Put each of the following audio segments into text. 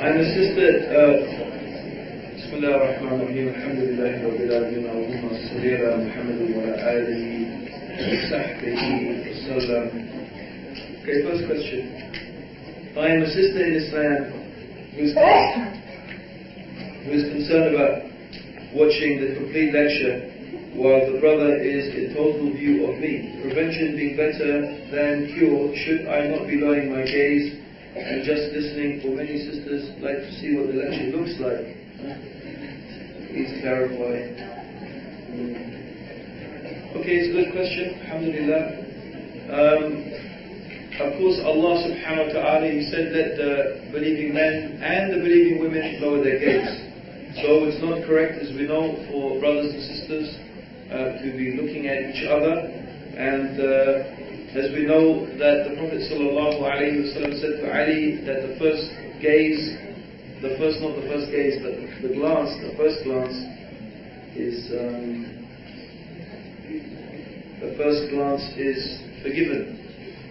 I'm assisted. Uh, بسم الله الرحمن الرحيم الحمد لله رب العالمين اللهم صل على محمد وعلى آله وصحبه وسلم. Okay, first question. I am a sister in Islam who's, who is concerned about watching the complete lecture while the brother is in total view of me. Prevention being better than cure, should I not be lowering my gaze and just listening for many sisters like to see what the lecture looks like? Please clarify. Okay, it's a good question. Alhamdulillah. Um, of course, Allah subhanahu wa ta'ala, He said that the believing men and the believing women lower their gaze. So it's not correct, as we know, for brothers and sisters uh, to be looking at each other. And uh, as we know that the Prophet wasallam said to Ali that the first gaze, the first, not the first gaze, but the glance, the first glance is, um, the first glance is forgiven.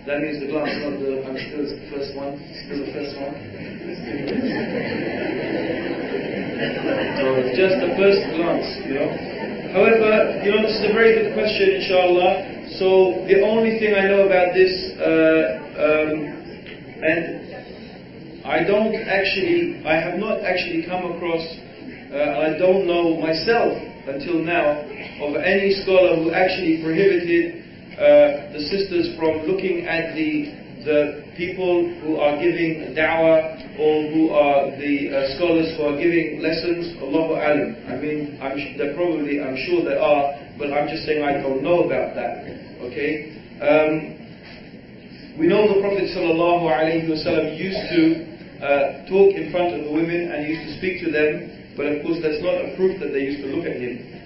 That means the glance, not the, I'm still the first one, still the first one. just the first glance, you know. However, you know, this is a very good question, inshallah. So the only thing I know about this, uh, um, and I don't actually, I have not actually come across, uh, I don't know myself until now of any scholar who actually prohibited uh, the sisters from looking at the the people who are giving da'wah or who are the uh, scholars who are giving lessons. Allahu alam. I mean, I'm there probably, I'm sure there are, but I'm just saying I don't know about that. Okay. Um, we know the Prophet wasallam used to uh, talk in front of the women and used to speak to them, but of course that's not a proof that they used to look at him.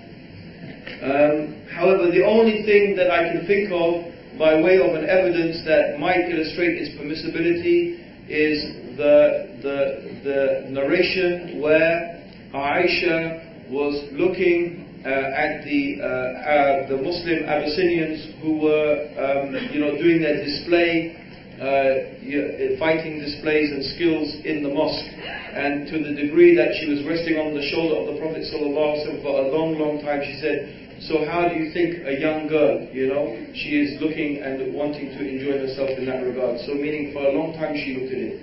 Um, however, the only thing that I can think of by way of an evidence that might illustrate its permissibility is the, the, the narration where Aisha was looking uh, at the, uh, uh, the Muslim Abyssinians who were um, you know, doing their display uh, fighting displays and skills in the mosque. And to the degree that she was resting on the shoulder of the Prophet ﷺ for a long, long time, she said, so how do you think a young girl, you know, she is looking and wanting to enjoy herself in that regard. So meaning for a long time she looked at it.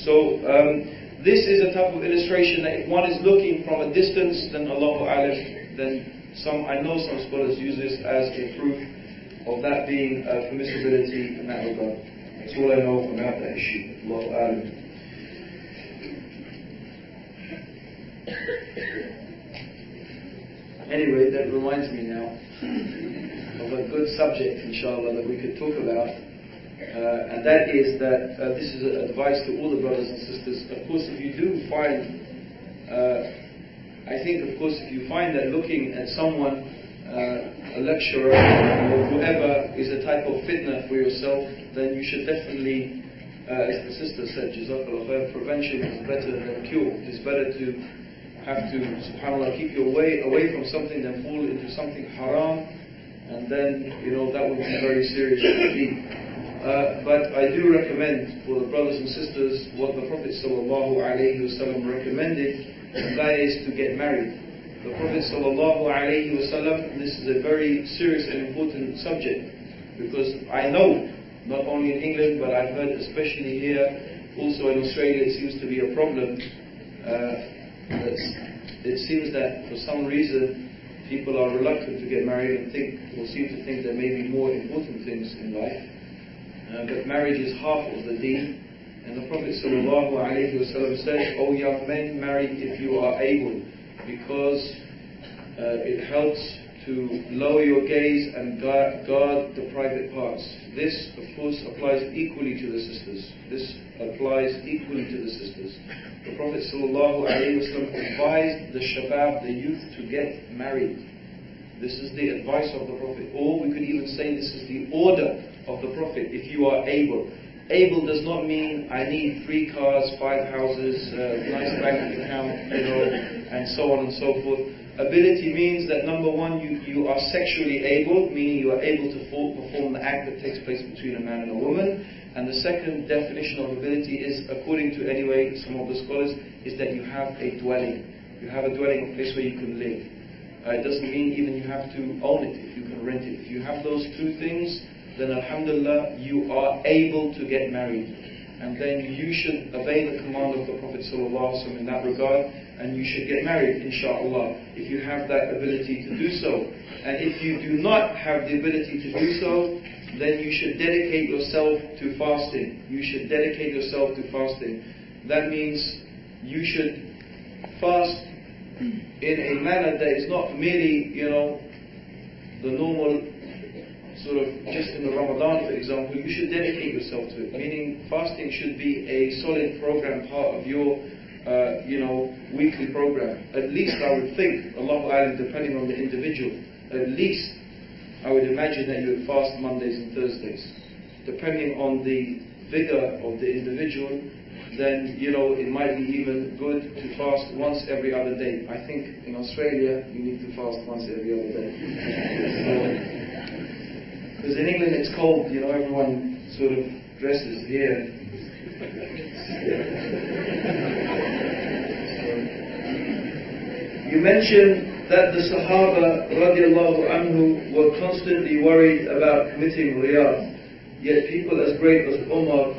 So um, this is a type of illustration that if one is looking from a distance, then Allahu Alam, then some, I know some scholars use this as a proof of that being a permissibility in that regard. That's all I know about that issue. Allahu Alam. Anyway, that reminds me now of a good subject, inshallah, that we could talk about. Uh, and that is that uh, this is advice to all the brothers and sisters. Of course, if you do find, uh, I think, of course, if you find that looking at someone, uh, a lecturer or whoever, is a type of fitna for yourself, then you should definitely, uh, as the sister said, Jazakallah prevention is better than cure. It is better to have to, subhanAllah, keep you away, away from something than fall into something haram, and then, you know, that would be very serious indeed. Uh, but I do recommend for the brothers and sisters what the Prophet wasallam recommended, and that is to get married. The Prophet wasallam, this is a very serious and important subject, because I know, not only in England, but I've heard especially here, also in Australia, it seems to be a problem. Uh, it seems that for some reason people are reluctant to get married and think or seem to think there may be more important things in life. Uh, but marriage is half of the deen. And the Prophet ﷺ said, O young men, marry if you are able, because uh, it helps to lower your gaze and guard, guard the private parts. This, of course, applies equally to the sisters. This applies equally to the sisters. The Prophet ﷺ advised the shabab, the youth, to get married. This is the advice of the Prophet. Or we could even say this is the order of the Prophet, if you are able. Able does not mean I need three cars, five houses, uh, nice bank account, you know, and so on and so forth. Ability means that number one, you, you are sexually able, meaning you are able to perform the act that takes place between a man and a woman. And the second definition of ability is, according to anyway some of the scholars, is that you have a dwelling. You have a dwelling, a place where you can live. Uh, it doesn't mean even you have to own it if you can rent it. If you have those two things, then Alhamdulillah, you are able to get married. And then you should obey the command of the Prophet ﷺ in that regard, and you should get married, inshallah, if you have that ability to do so. And if you do not have the ability to do so, then you should dedicate yourself to fasting. You should dedicate yourself to fasting. That means you should fast in a manner that is not merely, you know, the normal sort of just in the Ramadan, for example, you should dedicate yourself to it. Meaning, fasting should be a solid program, part of your, uh, you know, weekly program. At least I would think, Allahu Alam, depending on the individual, at least I would imagine that you would fast Mondays and Thursdays. Depending on the vigor of the individual, then, you know, it might be even good to fast once every other day. I think in Australia, you need to fast once every other day. Because in England it's cold, you know, everyone sort of dresses here. you mentioned that the Sahaba radiallahu anhu were constantly worried about committing riyah. Yet people as great as Umar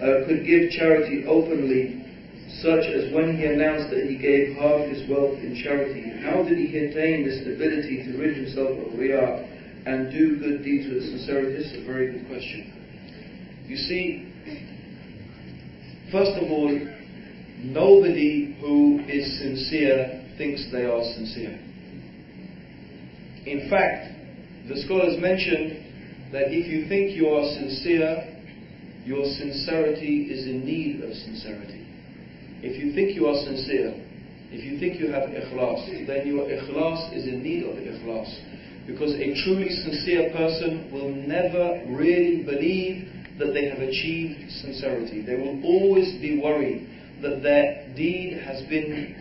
uh, could give charity openly, such as when he announced that he gave half his wealth in charity. How did he attain this ability to rid himself of riyah and do good deeds with sincerity? This is a very good question. You see, first of all, nobody who is sincere thinks they are sincere. In fact, the scholars mention that if you think you are sincere, your sincerity is in need of sincerity. If you think you are sincere, if you think you have ikhlas, then your ikhlas is in need of ikhlas. Because a truly sincere person will never really believe that they have achieved sincerity. They will always be worried that their deed has been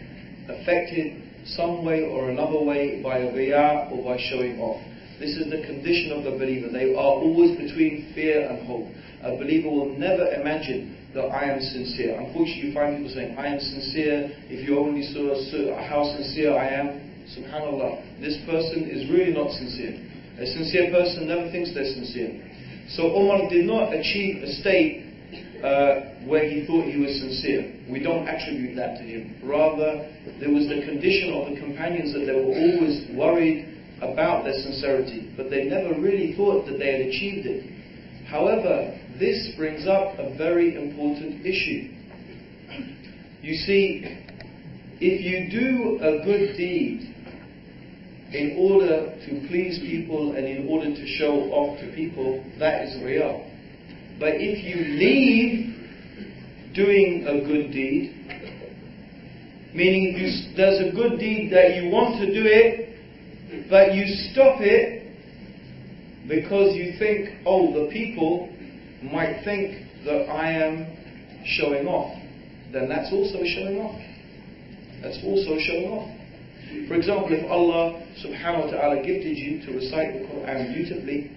affected some way or another way by a riyah or by showing off. This is the condition of the believer. They are always between fear and hope. A believer will never imagine that I am sincere. Unfortunately, you find people saying, I am sincere. If you only saw how sincere I am, subhanAllah, this person is really not sincere. A sincere person never thinks they're sincere. So Umar did not achieve a state uh, where he thought he was sincere. We don't attribute that to him. Rather, there was the condition of the companions that they were always worried about their sincerity, but they never really thought that they had achieved it. However, this brings up a very important issue. You see, if you do a good deed in order to please people and in order to show off to people, that is real. But if you leave doing a good deed, meaning you, there's a good deed that you want to do it, but you stop it because you think, oh, the people might think that I am showing off, then that's also showing off. That's also showing off. For example, if Allah subhanahu wa ta'ala gifted you to recite the Quran beautifully,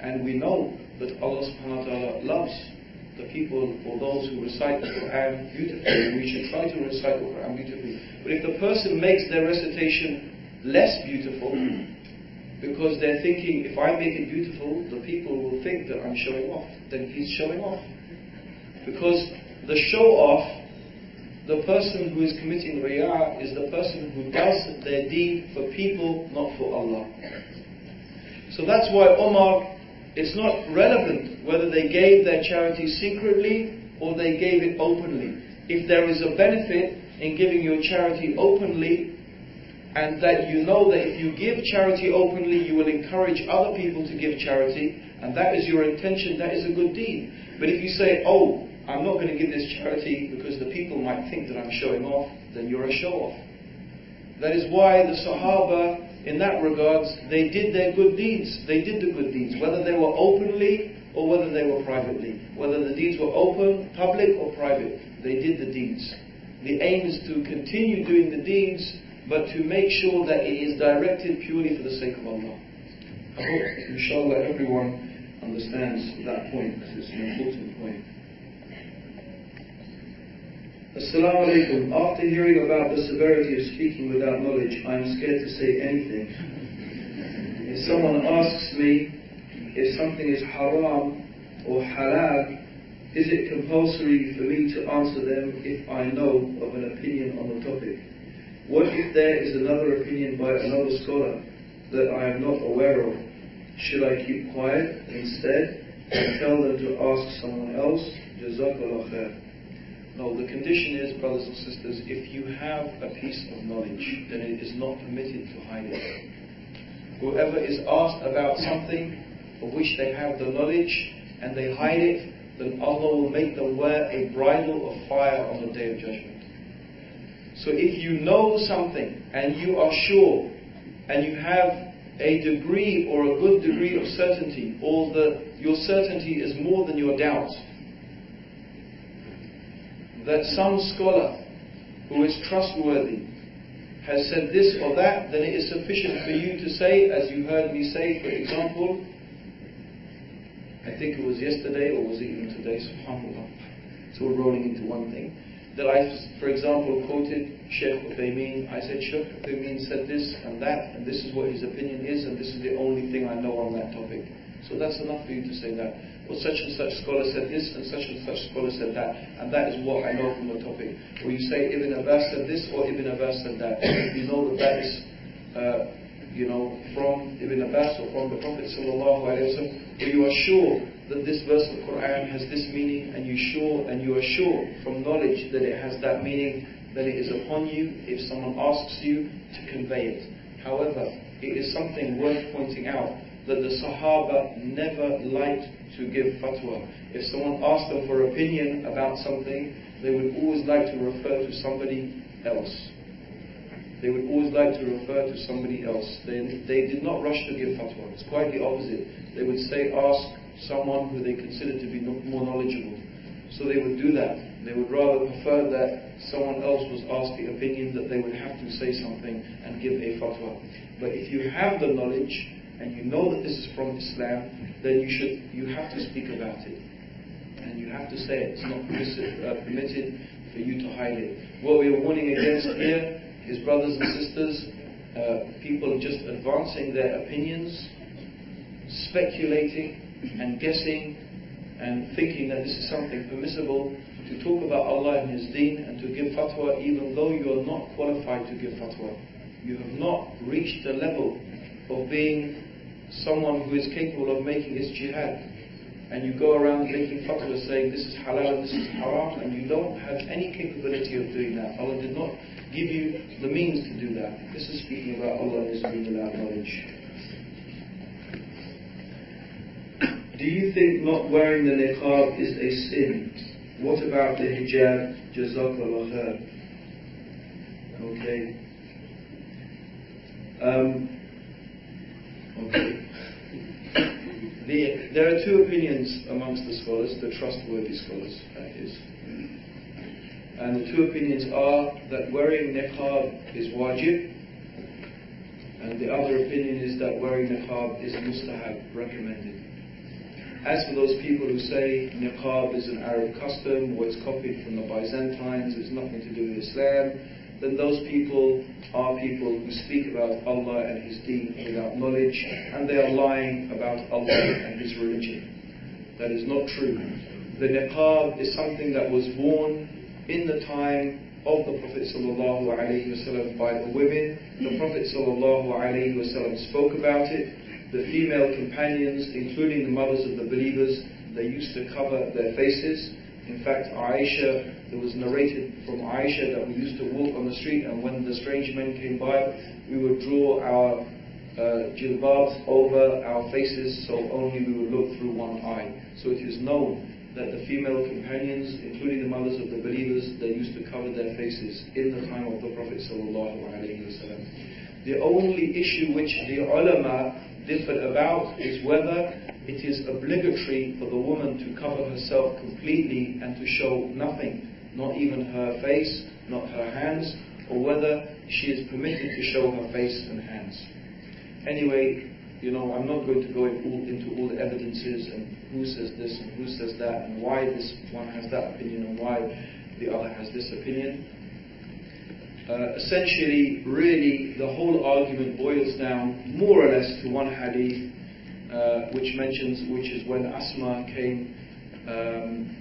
and we know that Allah subhanahu wa ta'ala loves the people or those who recite the Quran beautifully. We should try to recite the Quran beautifully. But if the person makes their recitation less beautiful, because they're thinking, if I make it beautiful, the people will think that I'm showing off, then he's showing off. Because the show off, the person who is committing riyah is the person who does their deed for people, not for Allah. So that's why Omar it's not relevant whether they gave their charity secretly or they gave it openly. If there is a benefit in giving your charity openly, and that you know that if you give charity openly, you will encourage other people to give charity, and that is your intention, that is a good deed. But if you say, oh, I'm not going to give this charity because the people might think that I'm showing off, then you're a show off. That is why the Sahaba in that regards, they did their good deeds. They did the good deeds, whether they were openly or whether they were privately. Whether the deeds were open, public, or private, they did the deeds. The aim is to continue doing the deeds, but to make sure that it is directed purely for the sake of Allah. I hope, inshallah, everyone understands that point because it's an important point. Assalamu alaikum. After hearing about the severity of speaking without knowledge, I am scared to say anything. If someone asks me if something is haram or halal, is it compulsory for me to answer them if I know of an opinion on the topic? What if there is another opinion by another scholar that I am not aware of? Should I keep quiet instead and tell them to ask someone else? Jazakallah khair. No, the condition is, brothers and sisters, if you have a piece of knowledge, then it is not permitted to hide it. Whoever is asked about something of which they have the knowledge and they hide it, then Allah will make them wear a bridle of fire on the day of judgment. So if you know something and you are sure and you have a degree or a good degree of certainty, or the, your certainty is more than your doubt, that some scholar who is trustworthy has said this or that, then it is sufficient for you to say, as you heard me say, for example, I think it was yesterday or was it even today, subhanAllah. So we're rolling into one thing. That I, for example, quoted Sheikh Uthaymeen. I said, Sheikh Uthaymeen said this and that, and this is what his opinion is, and this is the only thing I know on that topic. So that's enough for you to say that. Well, such and such scholar said this, and such and such scholar said that, and that is what I know from the topic. Or you say Ibn Abbas said this, or Ibn Abbas said that. You know that that is, uh, you know, from Ibn Abbas or from the Prophet sallallahu alaihi wasallam. Or you are sure that this verse of the Quran has this meaning, and you sure and you are sure from knowledge that it has that meaning, then it is upon you if someone asks you to convey it. However, it is something worth pointing out that the Sahaba never liked to give fatwa. If someone asked them for opinion about something, they would always like to refer to somebody else. They would always like to refer to somebody else. They, they did not rush to give fatwa. It's quite the opposite. They would say, ask someone who they consider to be more knowledgeable. So they would do that. They would rather prefer that someone else was asked the opinion that they would have to say something and give a fatwa. But if you have the knowledge, and you know that this is from Islam, then you should you have to speak about it. And you have to say it. It's not uh, permitted for you to hide it. What we are warning against here is brothers and sisters, uh, people just advancing their opinions, speculating and guessing and thinking that this is something permissible to talk about Allah and His deen and to give fatwa even though you are not qualified to give fatwa. You have not reached the level of being someone who is capable of making ijtihad, and you go around making fatwa saying this is halal and this is haram, and you don't have any capability of doing that. Allah did not give you the means to do that. This is speaking about Allah His being without knowledge. Do you think not wearing the niqab is a sin? What about the hijab? Jazakallah khair. Okay. Um, The, there are two opinions amongst the scholars, the trustworthy scholars, that is. And the two opinions are that wearing niqab is wajib, and the other opinion is that wearing niqab is mustahab, recommended. As for those people who say niqab is an Arab custom or it's copied from the Byzantines, it's nothing to do with Islam, then those people are people who speak about Allah and His deen without knowledge, and they are lying about Allah and His religion. That is not true. The niqab is something that was worn in the time of the Prophet ﷺ by the women. The Prophet ﷺ spoke about it. The female companions, including the mothers of the believers, they used to cover their faces. In fact, Aisha, it was narrated from Aisha that we used to walk on the street and when the strange men came by, we would draw our uh, jilbabs over our faces so only we would look through one eye. So it is known that the female companions, including the mothers of the believers, they used to cover their faces in the time of the Prophet The only issue which the ulama differed about is whether it is obligatory for the woman to cover herself completely and to show nothing, not even her face, not her hands, or whether she is permitted to show her face and hands. Anyway, you know, I'm not going to go into all the evidences and who says this and who says that and why this one has that opinion and why the other has this opinion. Uh, essentially, really, the whole argument boils down more or less to one hadith, uh, which mentions, which is when Asma came um,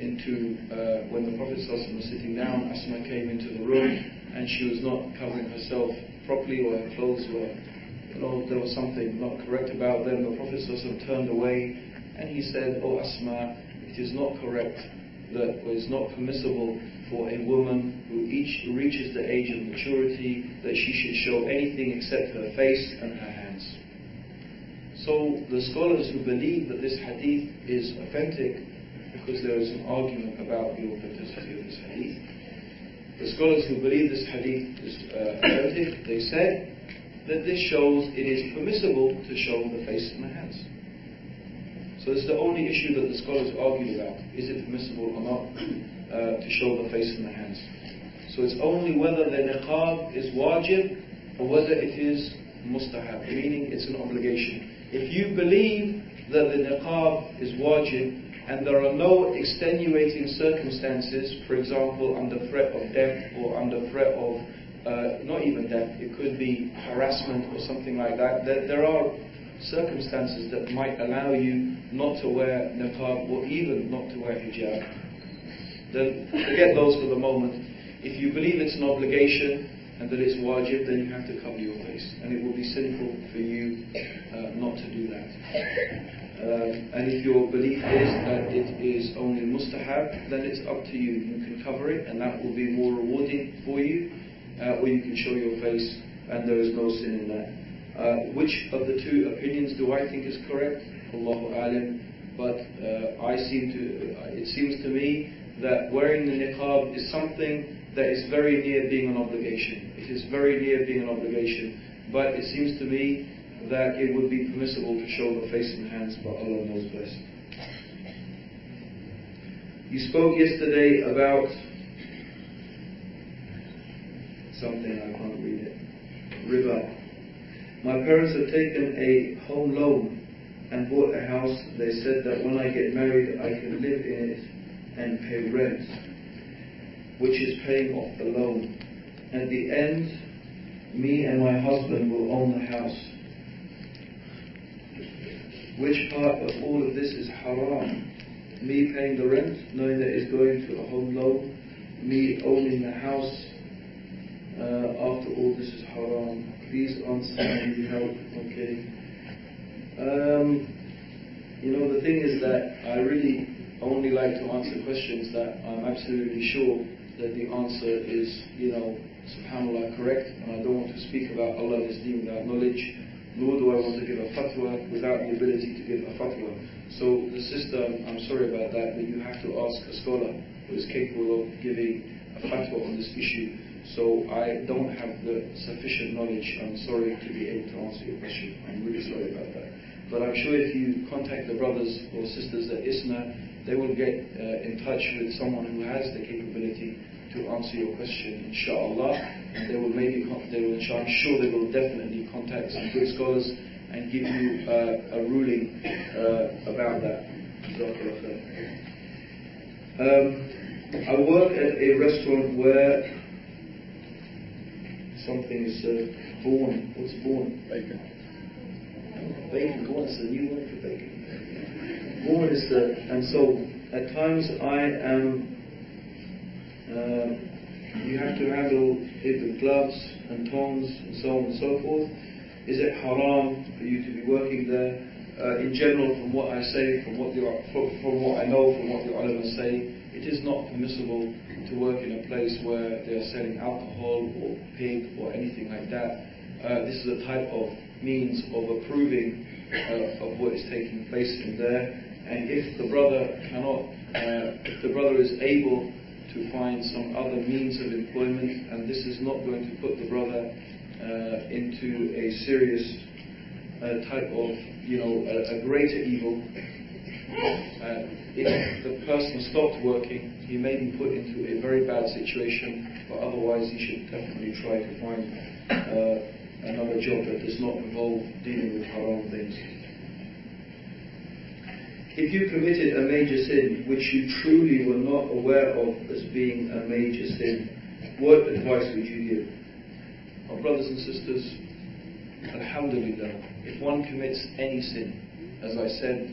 into, uh, when the Prophet was sitting down, Asma came into the room and she was not covering herself properly or her clothes were you know, there was something not correct about them. The Prophet turned away and he said, Oh Asma, it is not correct that it is not permissible for a woman who each reaches the age of maturity that she should show anything except her face and her hands. So the scholars who believe that this hadith is authentic, because there is an argument about the authenticity of this hadith, the scholars who believe this hadith is uh, authentic, they said that this shows it is permissible to show the face and the hands. So this is the only issue that the scholars argue about. Is it permissible or not uh, to show the face and the hands? So it's only whether the niqab is wajib or whether it is mustahab, meaning it's an obligation. If you believe that the niqab is wajib and there are no extenuating circumstances, for example, under threat of death or under threat of uh, not even death, it could be harassment or something like that. There, there, are circumstances that might allow you not to wear niqab or even not to wear hijab. Then forget those for the moment. If you believe it's an obligation and that it's wajib, then you have to cover your face. And it will be sinful for you uh, not to do that. Um, and if your belief is that it is only mustahab, then it's up to you. You can cover it, and that will be more rewarding for you uh, or you can show your face and there is no sin in that. Uh, which of the two opinions do I think is correct? Allahu alim. But uh, I seem to, uh, it seems to me that wearing the niqab is something that is very near being an obligation. It is very near being an obligation. But it seems to me that it would be permissible to show the face and hands, but Allah knows best. You spoke yesterday about something, I can't read it. Riba. My parents have taken a home loan and bought a house. They said that when I get married, I can live in it and pay rent, which is paying off the loan. At the end, me and my husband will own the house. Which part of all of this is haram? Me paying the rent, knowing that it's going to a home loan, me owning the house, uh, after all this is haram. Please answer and help. Okay. Um, you know, the thing is that I really only like to answer questions that I'm absolutely sure that the answer is, you know, subhanAllah, correct, and I don't want to speak about Allah deen without knowledge, nor do I want to give a fatwa without the ability to give a fatwa. So the sister, I'm sorry about that, but you have to ask a scholar who is capable of giving a fatwa on this issue. So I don't have the sufficient knowledge, I'm sorry, to be able to answer your question. I'm really sorry about that. But I'm sure if you contact the brothers or sisters at ISNA, they will get uh, in touch with someone who has the capability to answer your question, inshallah. And they will maybe, they will, I'm sure they will definitely contact some good scholars and give you uh, a ruling uh, about that. Um, I work at a restaurant where something is uh, born. What's born? Bacon. Bacon. Is a new word for bacon. Born is the, and so at times I am. Uh, you have to handle it with gloves and tongs and so on and so forth. Is it haram for you to be working there? Uh, in general, from what I say, from what the, from what I know, from what the ulama say, it is not permissible to work in a place where they are selling alcohol or pig or anything like that. Uh, this is a type of means of approving uh, of what is taking place in there. And if the brother cannot, uh, if the brother is able to find some other means of employment, and this is not going to put the brother uh, into a serious uh, type of, you know, a, a greater evil, uh, if the person stopped working, he may be put into a very bad situation, but otherwise he should definitely try to find uh, another job that does not involve dealing with haram things. If you committed a major sin which you truly were not aware of as being a major sin, what advice would you give? Our brothers and sisters, Alhamdulillah, if one commits any sin, as I said,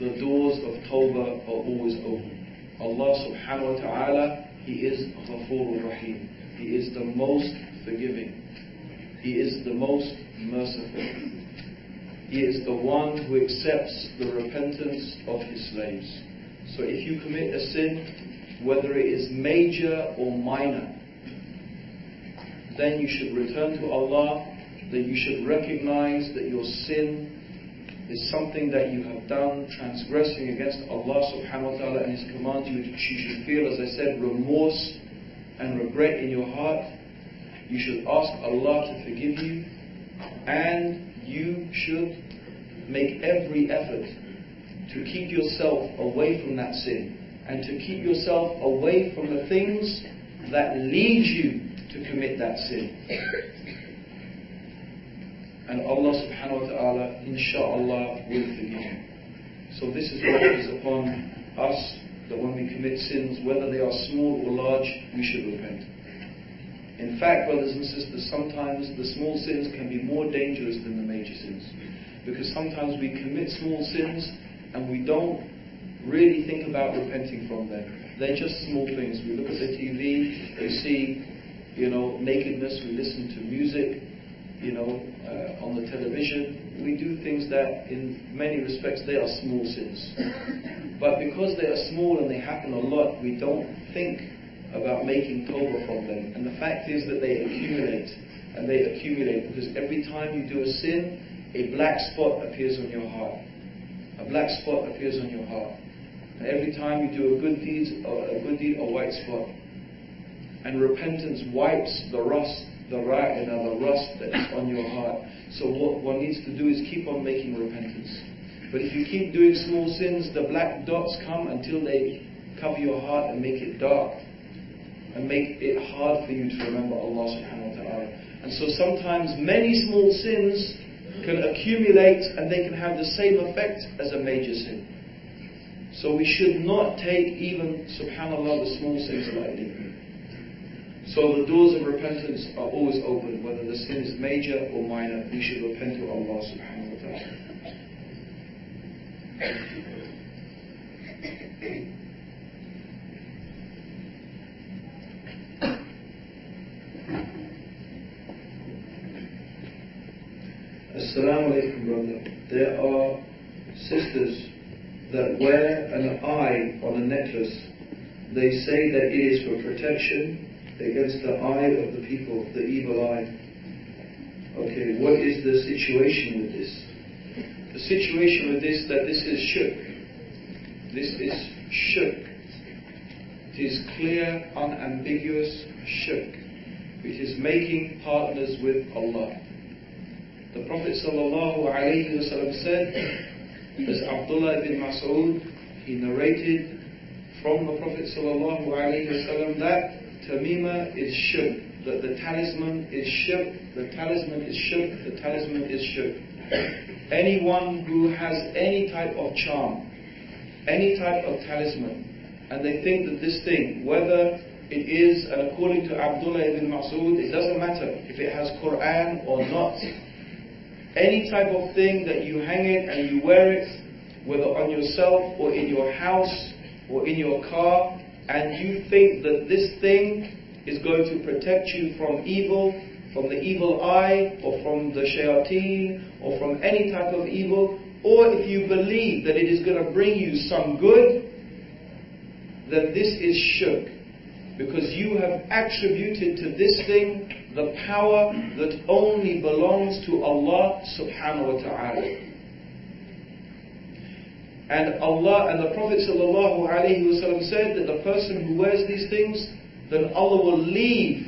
the doors of Tawbah are always open. Allah subhanahu wa ta'ala, He is Ghafoor Rahim. He is the most forgiving. He is the most merciful. He is the one who accepts the repentance of his slaves. So if you commit a sin, whether it is major or minor, then you should return to Allah, that you should recognize that your sin is something that you have done transgressing against Allah subhanahu wa ta'ala and His commands. You, you should feel, as I said, remorse and regret in your heart. You should ask Allah to forgive you and you should make every effort to keep yourself away from that sin and to keep yourself away from the things that lead you to commit that sin. And Allah subhanahu wa ta'ala, insha'Allah, will forgive you. So this is what is upon us, that when we commit sins, whether they are small or large, we should repent. In fact, brothers and sisters, sometimes the small sins can be more dangerous than the major sins. Because sometimes we commit small sins and we don't really think about repenting from them. They're just small things. We look at the TV, we see, you know, nakedness, we listen to music, you know, uh, on the television. We do things that, in many respects, they are small sins. But because they are small and they happen a lot, we don't think about making tawbah from them. And the fact is that they accumulate and they accumulate because every time you do a sin, a black spot appears on your heart. A black spot appears on your heart. And every time you do a good deed, a good deed, a white spot. And repentance wipes the rust the and the rust that is on your heart. So what one needs to do is keep on making repentance. But if you keep doing small sins, the black dots come until they cover your heart and make it dark and make it hard for you to remember Allah subhanahu wa ta'ala. And so sometimes many small sins can accumulate and they can have the same effect as a major sin. So we should not take even, subhanAllah, the small sins lightly. So the doors of repentance are always open, whether the sin is major or minor. We should repent to Allah subhanahu wa ta'ala. Assalamu alaikum, brother. There are sisters that wear an eye on a necklace. They say that it is for protection against the eye of the people, the evil eye. Okay, what is the situation with this? The situation with this, that this is shirk. This is shirk. It is clear, unambiguous shirk. It is making partners with Allah. The Prophet ﷺ said, as Abdullah ibn Mas'ud, he narrated from the Prophet ﷺ that Tamima is shirk. That the talisman is shirk. The talisman is shirk. The talisman is shirk. Anyone who has any type of charm, any type of talisman, and they think that this thing, whether it is, and according to Abdullah ibn Mas'ud, it doesn't matter if it has Quran or not. Any type of thing that you hang it and you wear it, whether on yourself or in your house or in your car, and you think that this thing is going to protect you from evil, from the evil eye, or from the shayateen, or from any type of evil, or if you believe that it is going to bring you some good, then this is shirk. Because you have attributed to this thing the power that only belongs to Allah subhanahu wa ta'ala. And Allah and the Prophet ﷺ said that the person who wears these things, then Allah will leave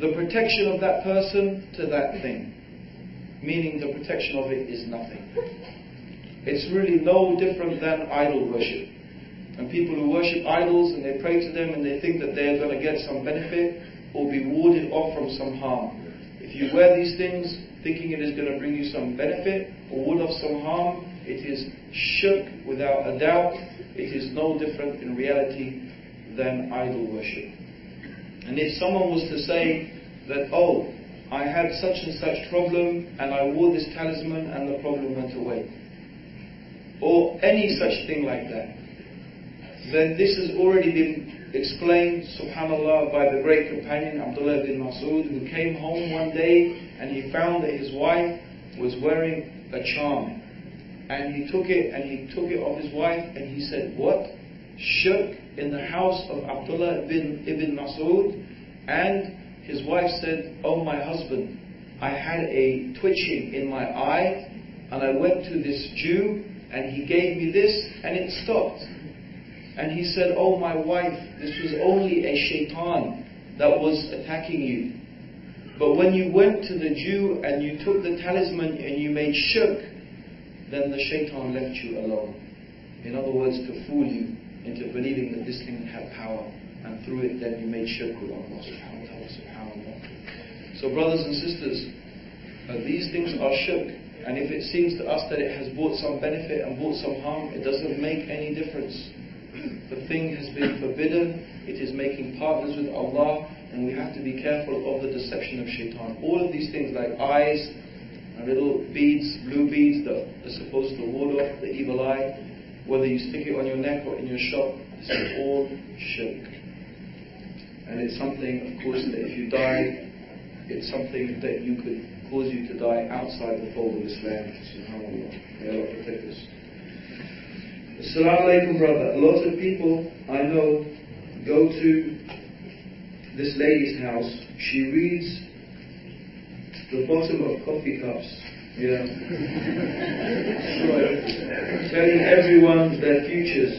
the protection of that person to that thing. Meaning the protection of it is nothing. It's really no different than idol worship. And people who worship idols and they pray to them and they think that they're going to get some benefit, or be warded off from some harm. If you wear these things thinking it is going to bring you some benefit or ward off some harm, it is shirk without a doubt. It is no different in reality than idol worship. And if someone was to say that, oh, I had such and such problem and I wore this talisman and the problem went away, or any such thing like that, then this has already been explained, subhanAllah, by the great companion Abdullah bin Mas'ud, who came home one day and he found that his wife was wearing a charm. And he took it and he took it off his wife and he said, What? Shirk in the house of Abdullah bin Ibn Mas'ud. And his wife said, Oh my husband, I had a twitching in my eye and I went to this Jew and he gave me this and it stopped. And he said, Oh my wife, this was only a shaitan that was attacking you. But when you went to the Jew and you took the talisman and you made shirk, then the shaitan left you alone. In other words, to fool you into believing that this thing had power. And through it, then you made shirk with Allah subhanahu wa ta'ala. So, brothers and sisters, these things are shirk. And if it seems to us that it has brought some benefit and brought some harm, it doesn't make any difference. The thing has been forbidden, it is making partners with Allah, and we have to be careful of the deception of shaitan. All of these things like eyes, little beads, blue beads that are supposed to ward off the evil eye, whether you stick it on your neck or in your shop, is all shirk. And it's something, of course, that if you die, it's something that you could cause you to die outside the fold of Islam. SubhanAllah. May Allah protect us. Assalamu alaikum, brother. A lot of people I know go to this lady's house. She reads the bottom of coffee cups. Yeah. Telling everyone their futures.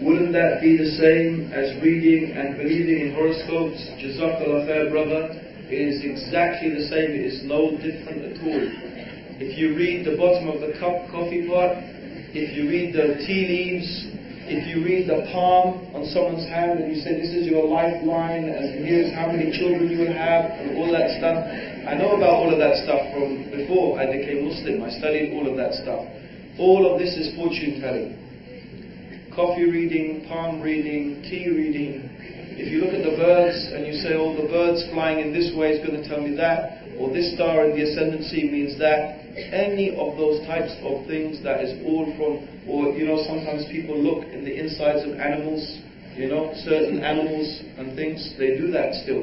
Wouldn't that be the same as reading and believing in horoscopes? Jazakallah khair, brother. It is exactly the same. It is no different at all. If you read the bottom of the cup coffee pot, if you read the tea leaves, if you read the palm on someone's hand and you say this is your lifeline and here's how many children you will have and all that stuff. I know about all of that stuff from before I became Muslim. I studied all of that stuff. All of this is fortune telling. Coffee reading, palm reading, tea reading. If you look at the birds and you say, oh, the bird's flying in this way is going to tell me that, or this star in the ascendancy means that, any of those types of things that is all from, or you know, sometimes people look in the insides of animals, you know, certain animals and things, they do that still.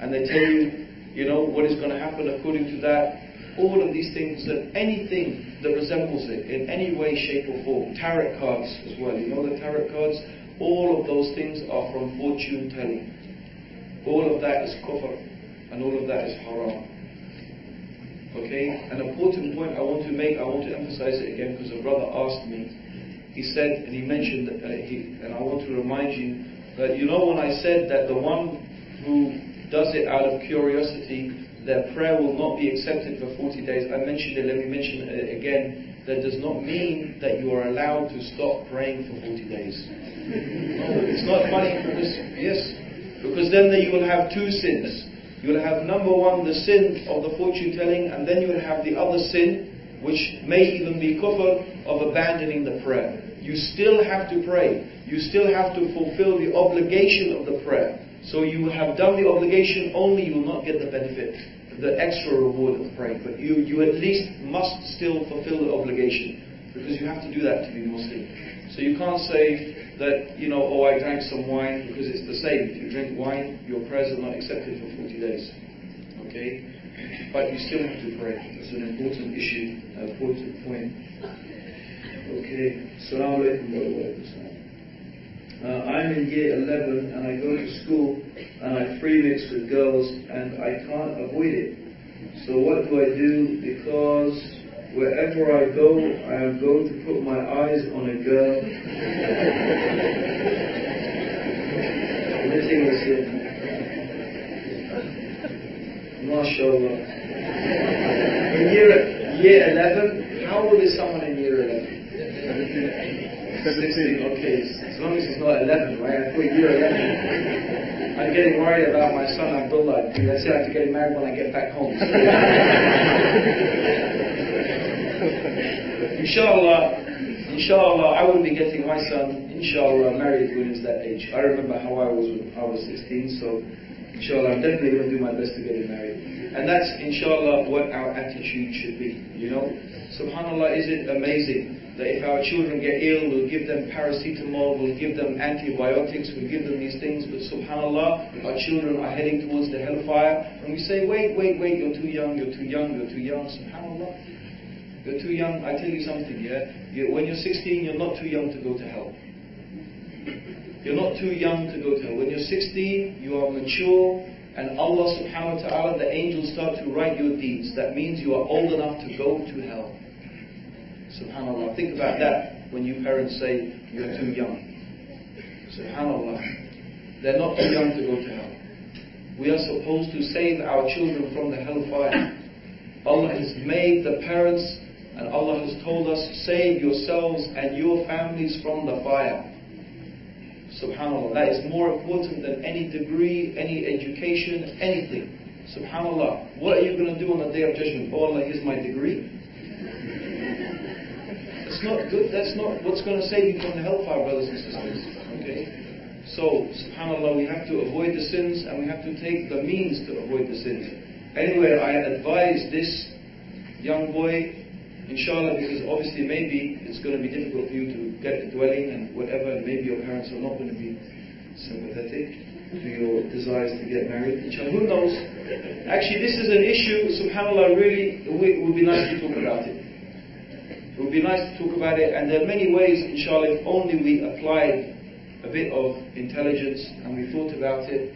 And they tell you, you know, what is going to happen according to that. All of these things, that anything that resembles it in any way, shape, or form. Tarot cards as well. You know the tarot cards? All of those things are from fortune telling. All of that is kufr, and all of that is haram. Okay? An important point I want to make, I want to emphasize it again because a brother asked me. He said, and he mentioned, uh, he, and I want to remind you that you know when I said that the one who does it out of curiosity, their prayer will not be accepted for 40 days. I mentioned it, let me mention it again. That does not mean that you are allowed to stop praying for 40 days. No, it's not funny because, yes, because then you will have two sins. You'll have number one, the sin of the fortune telling, and then you'll have the other sin, which may even be kufr, of abandoning the prayer. You still have to pray. You still have to fulfill the obligation of the prayer. So you have done the obligation, only you will not get the benefit, the extra reward of the praying. But you, you at least must still fulfill the obligation, because you have to do that to be Muslim. So you can't say, that, you know, oh, I drank some wine, because it's the same. If you drink wine, your prayers are not accepted for 40 days. Okay? But you still have to pray. It's an important issue, an important point. Okay. Assalamu alaikum uh, I'm in year 11 and I go to school and I free mix with girls and I can't avoid it. So what do I do? Because wherever I go, I am going to put my eyes on a girl. The sin. MashaAllah. In year, year 11, how old is someone in year 11? 16, okay. As long as it's not 11, right? I thought year 11. I'm getting worried about my son Abdullah. I said I have to get him married when I get back home. inshallah, inshallah, I will be getting my son, inshallah, married when he's that age. I remember how I was when I was 16, so inshallah, I'm definitely going to do my best to get him married. And that's, inshallah, what our attitude should be, you know. Subhanallah, is it amazing that if our children get ill, we'll give them paracetamol, we'll give them antibiotics, we'll give them these things, but subhanallah, our children are heading towards the hellfire, and we say, wait, wait, wait, you're too young, you're too young, you're too young, subhanallah. You're too young. I tell you something, yeah? You, when you're 16, you're not too young to go to hell. You're not too young to go to hell. When you're 16, you are mature, and Allah subhanahu wa ta'ala, the angels start to write your deeds. That means you are old enough to go to hell. Subhanallah. Think about that when you parents say you're too young. Subhanallah. They're not too young to go to hell. We are supposed to save our children from the hellfire. Allah has made the parents and Allah has told us, save yourselves and your families from the fire. Subhanallah. That is more important than any degree, any education, anything. Subhanallah. What are you going to do on the day of judgment? Oh Allah, here's my degree. That's not good. That's not what's going to save you from the hellfire, brothers and sisters. Okay? So, subhanAllah, we have to avoid the sins and we have to take the means to avoid the sins. Anyway, I advise this young boy inshallah, because obviously maybe it's going to be difficult for you to get a dwelling and whatever, and maybe your parents are not going to be sympathetic to your desires to get married. Inshallah, who knows? Actually, this is an issue, subhanAllah, really, it would be nice to talk about it. It would be nice to talk about it, and there are many ways, inshallah, if only we applied a bit of intelligence and we thought about it,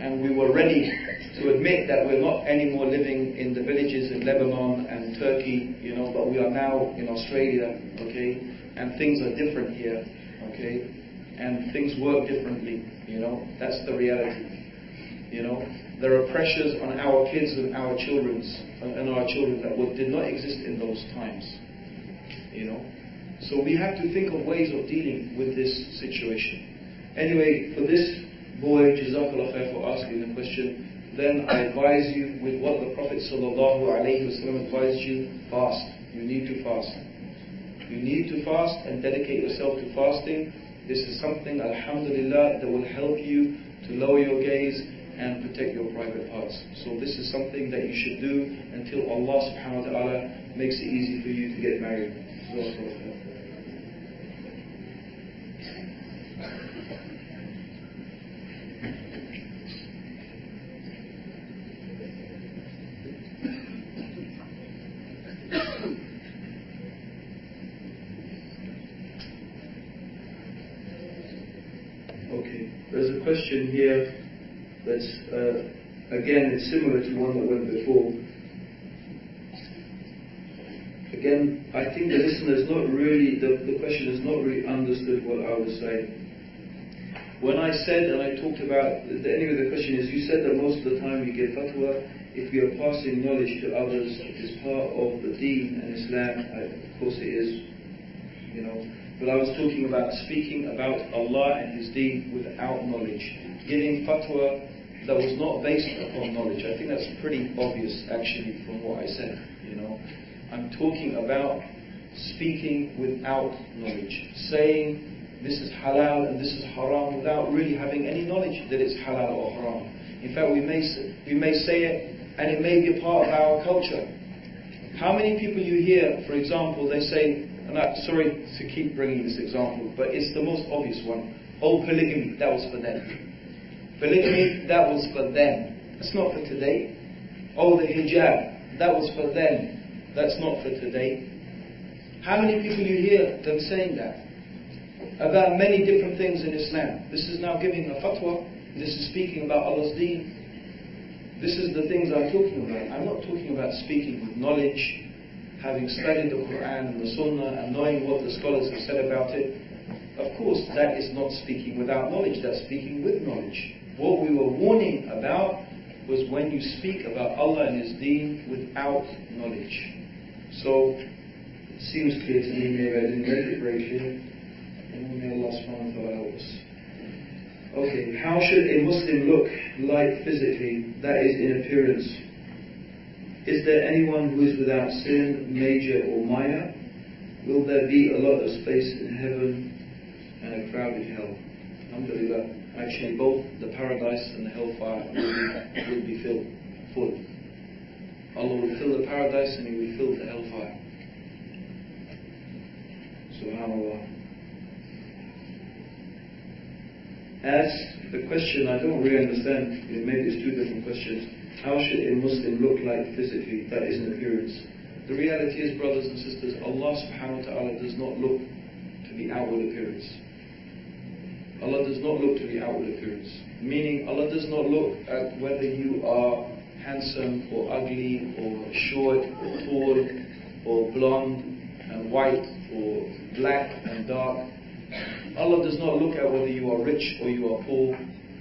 and we were ready to admit that we're not anymore living in the villages in Lebanon and Turkey, you know, but we are now in Australia, okay, and things are different here, okay, and things work differently, you know, that's the reality, you know. There are pressures on our kids and our children's and our children that did not exist in those times, you know. So we have to think of ways of dealing with this situation. Anyway, for this boy, Jazakallah khair for asking the question, then I advise you with what the Prophet wasallam advised you, fast. You need to fast. You need to fast and dedicate yourself to fasting. This is something, alhamdulillah, that will help you to lower your gaze and protect your private parts. So this is something that you should do until Allah subhanahu wa ta'ala makes it easy for you to get married. Here that's, uh, again, it's similar to one that went before. Again, I think the listener is not really, the, the question has not really understood what I was saying. When I said, and I talked about, the, anyway, the question is, you said that most of the time you give fatwa, if we are passing knowledge to others, it is part of the deen and Islam, of course it is, you know. But I was talking about speaking about Allah and His deen without knowledge. Giving fatwa that was not based upon knowledge. I think that's pretty obvious actually from what I said, you know. I'm talking about speaking without knowledge. Saying this is halal and this is haram without really having any knowledge that it's halal or haram. In fact, we may, we may say it and it may be a part of our culture. How many people you hear, for example, they say, and I'm sorry to keep bringing this example, but it's the most obvious one. Oh, polygamy, that was for them. Polygamy, that was for them. That's not for today. Oh, the hijab, that was for them. That's not for today. How many people you hear them saying that? About many different things in Islam. This is now giving a fatwa. This is speaking about Allah's deen. This is the things I'm talking about. I'm not talking about speaking with knowledge, having studied the Quran and the Sunnah and knowing what the scholars have said about it, of course that is not speaking without knowledge, that's speaking with knowledge. What we were warning about was when you speak about Allah and His deen without knowledge. So, it seems clear to me, and may Allah subhanahu wa help us. Okay, how should a Muslim look like physically, that is, in appearance? Is there anyone who is without sin, major or minor? Will there be a lot of space in heaven and a crowded hell? Alhamdulillah. Actually, both the paradise and the hellfire will be, will be filled, full. Allah will fill the paradise and He will fill the hellfire. Subhanallah. As the question, I don't really understand, maybe it's two different questions. How should a Muslim look like physically? That is an appearance. The reality is, brothers and sisters, Allah subhanahu wa ta'ala does not look to the outward appearance. Allah does not look to the outward appearance. Meaning, Allah does not look at whether you are handsome or ugly or short or tall or blonde and white or black and dark. Allah does not look at whether you are rich or you are poor,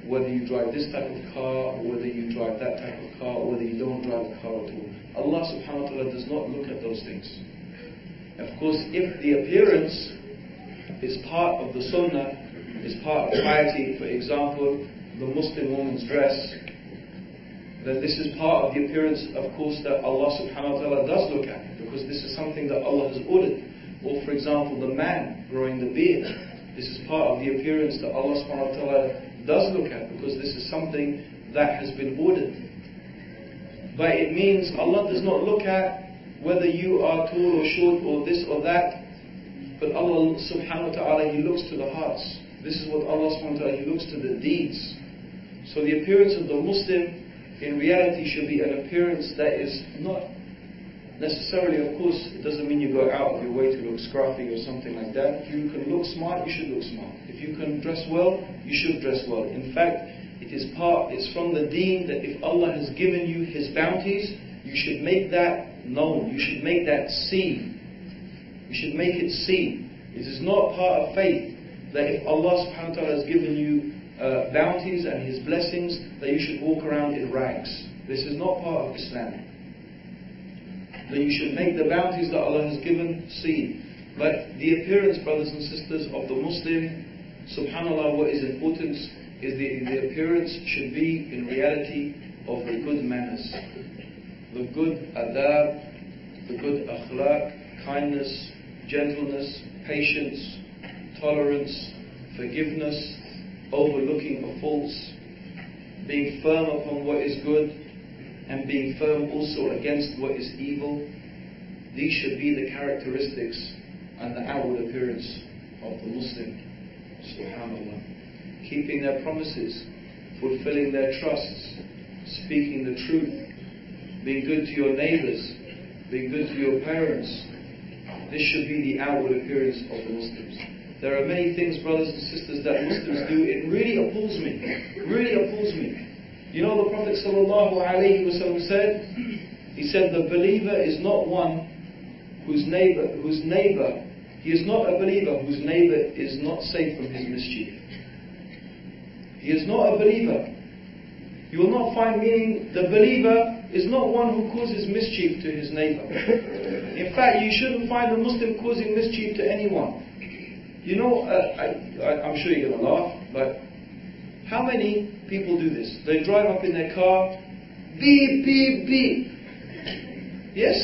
whether you drive this type of car whether you drive that type of car or whether you don't drive a car at all. Allah subhanahu wa ta'ala does not look at those things. Of course, if the appearance is part of the sunnah, is part of piety, for example, the Muslim woman's dress, then this is part of the appearance, of course, that Allah subhanahu wa ta'ala does look at, because this is something that Allah has ordered. Or, for example, the man growing the beard, this is part of the appearance that Allah subhanahu wa ta'ala does look at because this is something that has been ordered. But it means Allah does not look at whether you are tall or short or this or that. But Allah subhanahu wa ta'ala, He looks to the hearts. This is what Allah subhanahu wa ta'ala, He looks to the deeds. So the appearance of the Muslim in reality should be an appearance that is not necessarily, of course, it doesn't mean you go out of your way to look scruffy or something like that. If you can look smart, you should look smart. If you can dress well, you should dress well. In fact, it is part, it's from the deen that if Allah has given you His bounties, you should make that known. You should make that seen. You should make it seen. It is not part of faith that if Allah subhanahu wa ta'ala has given you uh, bounties and His blessings, that you should walk around in rags. This is not part of Islam then you should make the bounties that Allah has given seen. But the appearance, brothers and sisters, of the Muslim, subhanAllah, what is important is the, the appearance should be in reality of the good manners, the good adab, the good akhlaq, kindness, gentleness, patience, tolerance, forgiveness, overlooking of faults, being firm upon what is good, and being firm also against what is evil. These should be the characteristics and the outward appearance of the Muslim. Subhanallah. Keeping their promises, fulfilling their trusts, speaking the truth, being good to your neighbors, being good to your parents. This should be the outward appearance of the Muslims. There are many things, brothers and sisters, that Muslims do. It really appalls me. Really appalls me. You know the Prophet ﷺ said? He said, the believer is not one whose neighbor, whose neighbor, he is not a believer whose neighbor is not safe from his mischief. He is not a believer. You will not find meaning, the believer is not one who causes mischief to his neighbor. In fact, you shouldn't find a Muslim causing mischief to anyone. You know, uh, I, am sure you're going to laugh, but how many people do this? They drive up in their car, beep, beep, beep. Yes?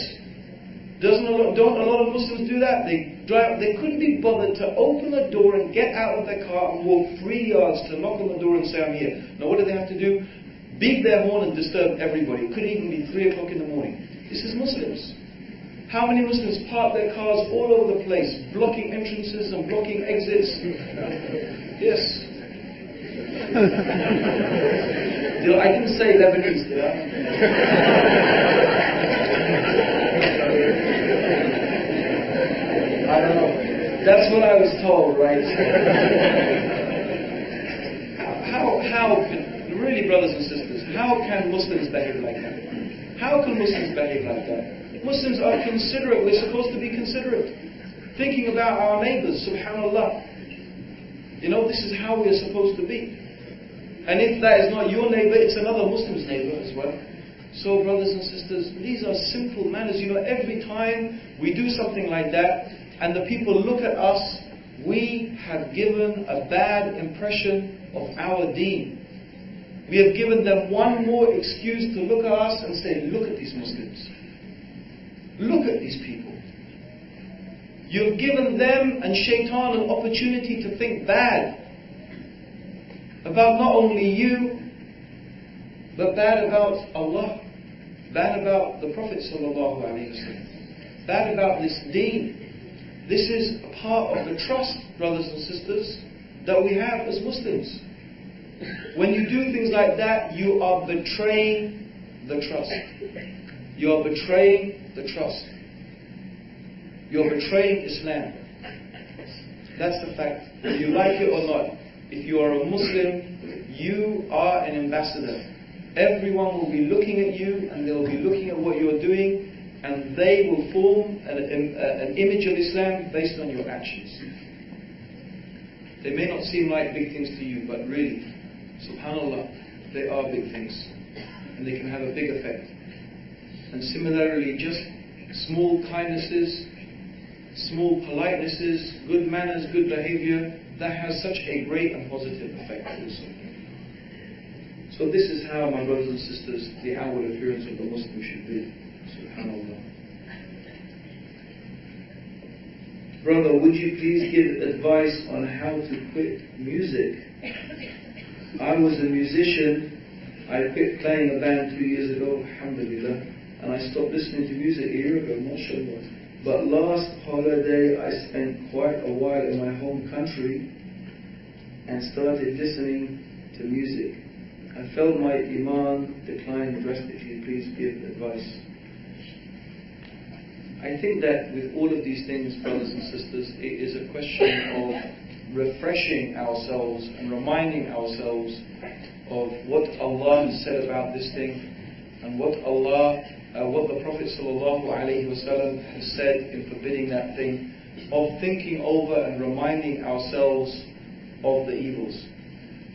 Doesn't a lot, don't a lot of Muslims do that? They drive. They couldn't be bothered to open the door and get out of their car and walk three yards to knock on the door and say, "I'm here." Now, what do they have to do? Beep their horn and disturb everybody. It could even be three o'clock in the morning. This is Muslims. How many Muslims park their cars all over the place, blocking entrances and blocking exits? Yes. I didn't say Lebanese, I? I don't know. That's what I was told, right? how, how can, really, brothers and sisters, how can Muslims behave like that? How can Muslims behave like that? Muslims are considerate. We're supposed to be considerate. Thinking about our neighbors, subhanAllah. You know, this is how we're supposed to be. And if that is not your neighbor, it's another Muslim's neighbor as well. So, brothers and sisters, these are simple manners. You know, every time we do something like that, and the people look at us, we have given a bad impression of our deen. We have given them one more excuse to look at us and say, look at these Muslims. Look at these people. You've given them and shaitan an opportunity to think bad about not only you, but bad about Allah, bad about the Prophet wasallam, bad about this deen. This is a part of the trust, brothers and sisters, that we have as Muslims. When you do things like that, you are betraying the trust. You are betraying the trust. You're betraying Islam. That's the fact. You like it or not. If you are a Muslim, you are an ambassador. Everyone will be looking at you and they'll be looking at what you're doing and they will form an, an, image of Islam based on your actions. They may not seem like big things to you, but really, subhanAllah, they are big things. And they can have a big effect. And similarly, just small kindnesses, small politenesses, good manners, good behavior, that has such a great and positive effect also. So this is how, my brothers and sisters, the outward appearance of the Muslim should be. SubhanAllah. Brother, would you please give advice on how to quit music? I was a musician. I quit playing a band two years ago, alhamdulillah, and I stopped listening to music a year ago, mashallah. But last holiday I spent quite a while in my home country and started listening to music. I felt my iman decline drastically. Please give advice. I think that with all of these things, brothers and sisters, it is a question of refreshing ourselves and reminding ourselves of what Allah has said about this thing and what Allah, uh, what the Prophet ﷺ has said in forbidding that thing, of thinking over and reminding ourselves of the evils.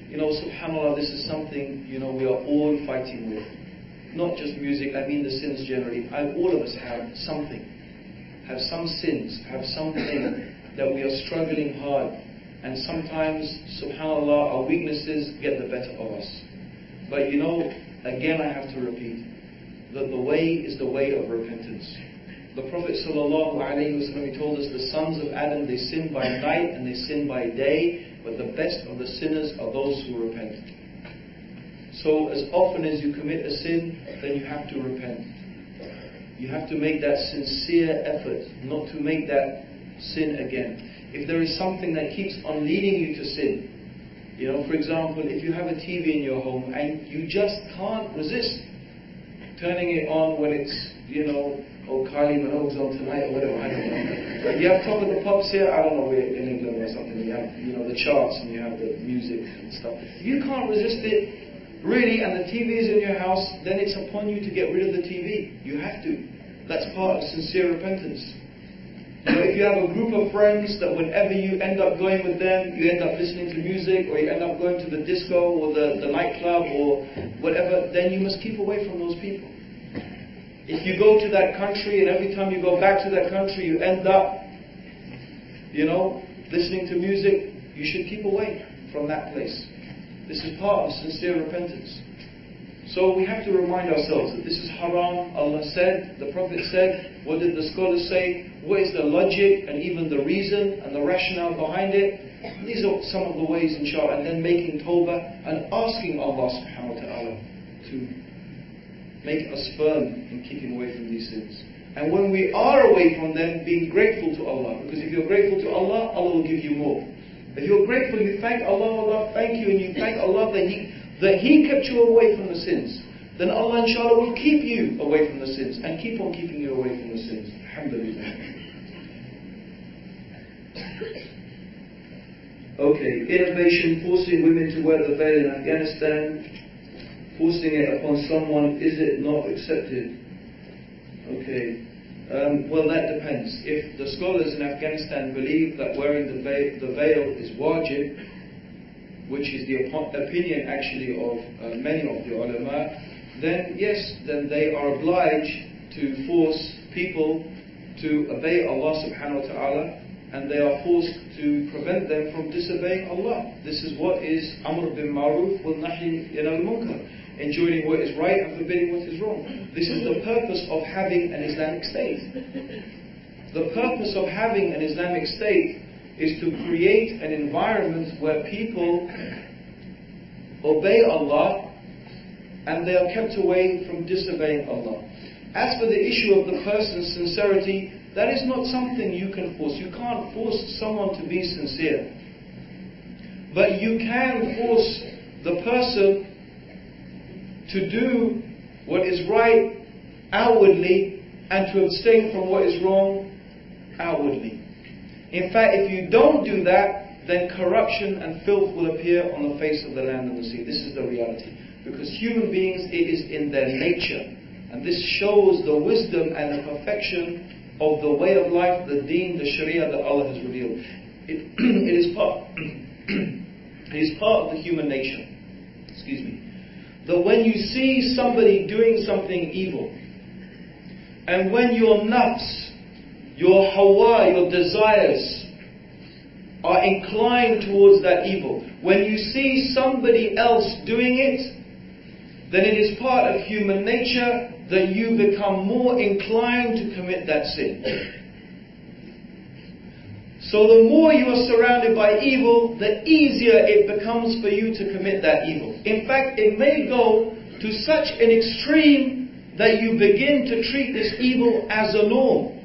You know, subhanAllah, this is something, you know, we are all fighting with. Not just music, I mean the sins generally. I, all of us have something have some sins, have something that we are struggling hard. And sometimes, subhanAllah, our weaknesses get the better of us. But you know, again I have to repeat, that the way is the way of repentance. The Prophet ﷺ, told us the sons of Adam, they sin by night and they sin by day, but the best of the sinners are those who repent. So as often as you commit a sin, then you have to repent. You have to make that sincere effort not to make that sin again. If there is something that keeps on leading you to sin, you know, for example, if you have a TV in your home and you just can't resist turning it on when it's, you know, oh, Kylie Minogue's on tonight or whatever, I don't know. But you have Top of the Pops here, I don't know, where in England or something, you have, you know, the charts and you have the music and stuff. You can't resist it, really, and the TV is in your house, then it's upon you to get rid of the TV. You have to. That's part of sincere repentance. If you have a group of friends that whenever you end up going with them, you end up listening to music, or you end up going to the disco or the, the nightclub or whatever, then you must keep away from those people. If you go to that country and every time you go back to that country you end up, you know, listening to music, you should keep away from that place. This is part of sincere repentance. So we have to remind ourselves that this is haram. Allah said, the Prophet said, what did the scholars say? What is the logic and even the reason and the rationale behind it? These are some of the ways, inshallah, and then making tawbah and asking Allah subhanahu wa ta'ala to make us firm in keeping away from these sins. And when we are away from them, being grateful to Allah. Because if you're grateful to Allah, Allah will give you more. If you're grateful, you thank Allah, Allah thank you, and you thank Allah that He, that he kept you away from the sins, then Allah inshallah will keep you away from the sins and keep on keeping you away from the sins. Alhamdulillah. Okay, innovation, forcing women to wear the veil in Afghanistan, forcing it upon someone, is it not accepted? Okay. Um, well, that depends. If the scholars in Afghanistan believe that wearing the veil, the veil is wajib, which is the opinion actually of uh, many of the ulama, then yes, then they are obliged to force people to obey Allah subhanahu wa ta'ala and they are forced to prevent them from disobeying Allah. This is what is Amr bin Maruf wal Nahi al Munkar, enjoining what is right and forbidding what is wrong. This is the purpose of having an Islamic state. The purpose of having an Islamic state is to create an environment where people obey Allah and they are kept away from disobeying Allah. As for the issue of the person's sincerity, that is not something you can force. You can't force someone to be sincere. But you can force the person to do what is right outwardly and to abstain from what is wrong outwardly. In fact, if you don't do that, then corruption and filth will appear on the face of the land and the sea. This is the reality. Because human beings, it is in their nature. And this shows the wisdom and the perfection of the way of life, the deen, the sharia that Allah has revealed. It, it is part it is part of the human nature. Excuse me. That when you see somebody doing something evil, and when your nafs, your hawa, your desires are inclined towards that evil, when you see somebody else doing it, then it is part of human nature that you become more inclined to commit that sin. So the more you are surrounded by evil, the easier it becomes for you to commit that evil. In fact, it may go to such an extreme that you begin to treat this evil as a norm.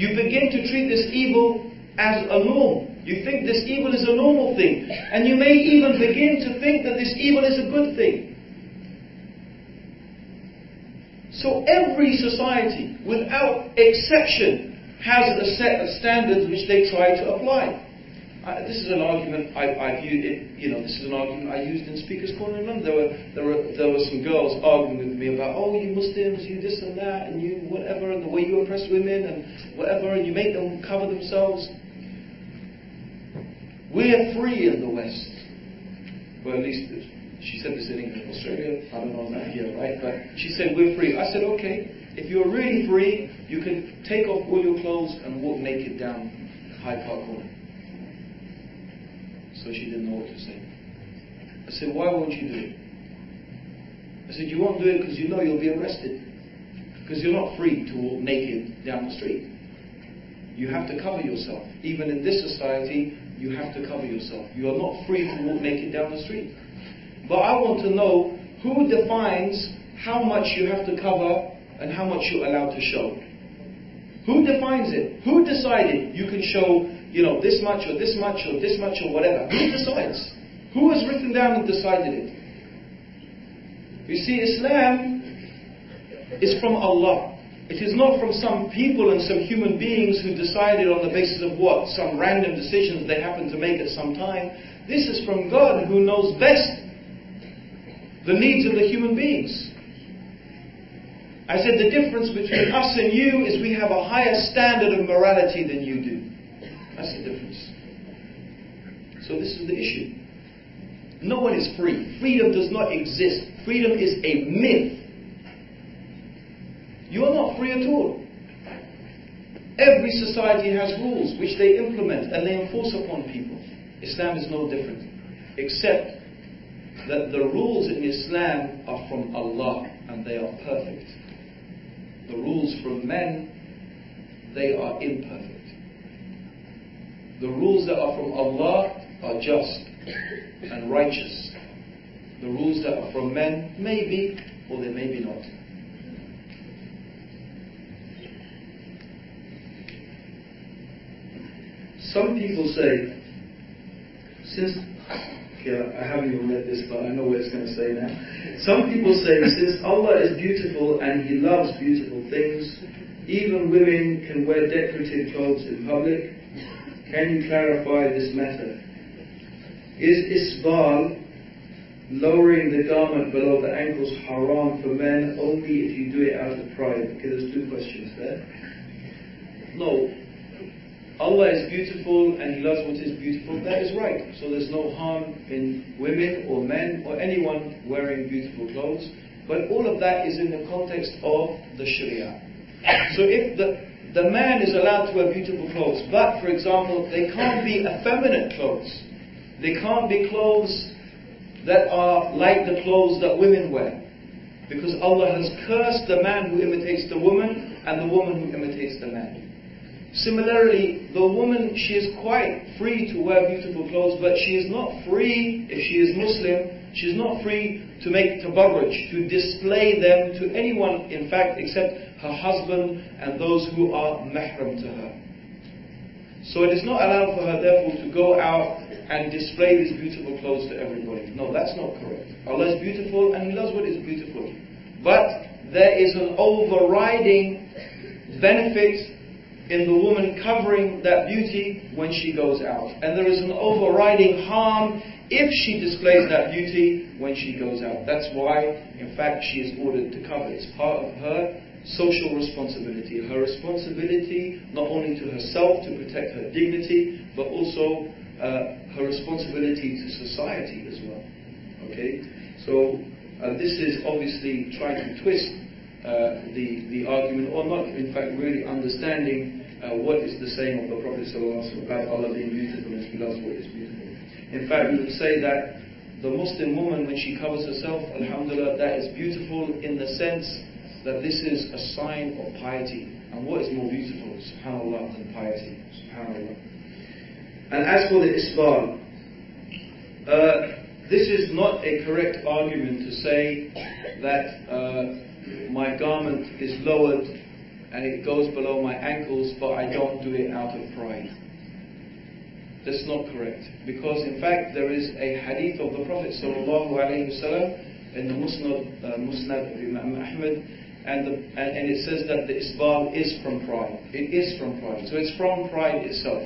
You begin to treat this evil as a norm. You think this evil is a normal thing. And you may even begin to think that this evil is a good thing. So every society, without exception, has a set of standards which they try to apply. Uh, this is an argument I, have used. It, you know, this is an argument I used in Speakers Corner in London. There were there were there were some girls arguing with me about, oh, you Muslims, you this and that, and you whatever, and the way you oppress women and whatever, and you make them cover themselves. We're free in the West. Well, at least she said this in England, Australia, I don't know that here, right? But she said, we're free. I said, okay, if you're really free, you can take off all your clothes and walk naked down Hyde Park Corner. So she didn't know what to say. I said, why won't you do it? I said, you won't do it because you know you'll be arrested. Because you're not free to walk naked down the street. You have to cover yourself. Even in this society, you have to cover yourself. You are not free to walk naked down the street. But I want to know who defines how much you have to cover and how much you're allowed to show. Who defines it? Who decided you can show, you know, this much or this much or this much or whatever? Who decides? Who has written down and decided it? You see, Islam is from Allah. It is not from some people and some human beings who decided on the basis of what? Some random decisions they happened to make at some time. This is from God who knows best the needs of the human beings. I said the difference between us and you is we have a higher standard of morality than you do. That's the difference. So this is the issue. No one is free. Freedom does not exist. Freedom is a myth. You are not free at all. Every society has rules which they implement and they enforce upon people. Islam is no different. Except that the rules in Islam are from Allah and they are perfect. The rules from men, they are imperfect. The rules that are from Allah are just and righteous. The rules that are from men may be or they may be not. Some people say, since yeah, I haven't even read this, but I know what it's going to say now. Some people say, since Allah is beautiful and He loves beautiful things, even women can wear decorative clothes in public. Can you clarify this matter? Is isbal, lowering the garment below the ankles, haram for men only if you do it out of pride? Okay, there's two questions there. No, Allah is beautiful and He loves what is beautiful, that is right. So there's no harm in women or men or anyone wearing beautiful clothes. But all of that is in the context of the Sharia. So if the, the man is allowed to wear beautiful clothes, but for example, they can't be effeminate clothes. They can't be clothes that are like the clothes that women wear. Because Allah has cursed the man who imitates the woman and the woman who imitates the man. Similarly, the woman, she is quite free to wear beautiful clothes, but she is not free, if she is Muslim, she is not free to make tabarruj, to display them to anyone, in fact, except her husband and those who are mahram to her. So it is not allowed for her, therefore, to go out and display these beautiful clothes to everybody. No, that's not correct. Allah is beautiful and He loves what is beautiful. But there is an overriding benefit in the woman covering that beauty when she goes out. And there is an overriding harm if she displays that beauty when she goes out. That's why, in fact, she is ordered to cover. It's part of her social responsibility. Her responsibility not only to herself to protect her dignity, but also uh, her responsibility to society as well. Okay? So, uh, this is obviously trying to twist uh, the, the argument, or not, in fact, really understanding uh, what is the saying of the Prophet about Allah being beautiful and He loves what is beautiful. In fact, we would say that the Muslim woman, when she covers herself, Alhamdulillah, that is beautiful in the sense that this is a sign of piety. And what is more beautiful, subhanAllah, than piety? Subhanallah. And as for the isbal, uh, this is not a correct argument to say that. Uh, my garment is lowered and it goes below my ankles, but I don't do it out of pride. That's not correct. Because in fact there is a hadith of the Prophet ﷺ in the Musnad, uh, Musnad of Imam Ahmad and, the, and, and, it says that the isbal is from pride. It is from pride. So it's from pride itself.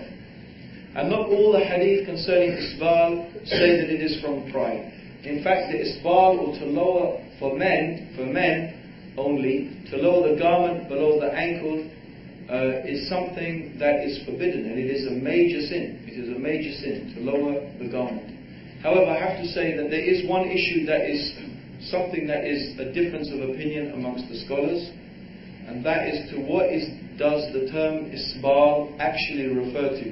And not all the hadith concerning isbal say that it is from pride. In fact, the isbal or to lower for men, for men, only, to lower the garment below the ankle uh, is something that is forbidden and it is a major sin. It is a major sin to lower the garment. However, I have to say that there is one issue that is something that is a difference of opinion amongst the scholars, and that is to what is does the term isbal actually refer to?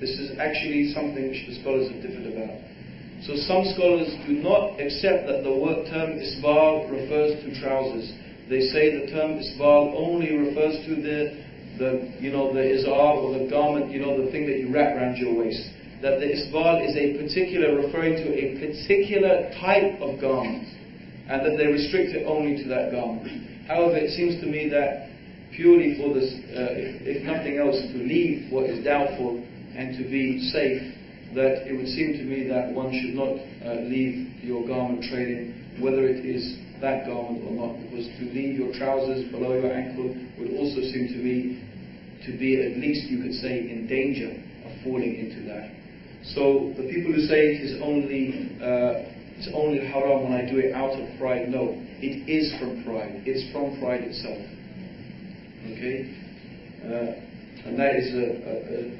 This is actually something which the scholars have differed about. So some scholars do not accept that the word term isbal refers to trousers. They say the term isbal only refers to the, the you know, the izar or the garment, you know, the thing that you wrap around your waist. That the isbal is a particular, referring to a particular type of garment. And that they restrict it only to that garment. However, it seems to me that purely for this, uh, if, if nothing else, to leave what is doubtful and to be safe, that it would seem to me that one should not uh, leave your garment trailing, whether it is that garment or not, because to leave your trousers below your ankle would also seem to me to be at least, you could say, in danger of falling into that. So the people who say it is only uh, it's only haram when I do it out of pride, no, it is from pride. It's from pride itself. Okay. Uh, and that is a, a,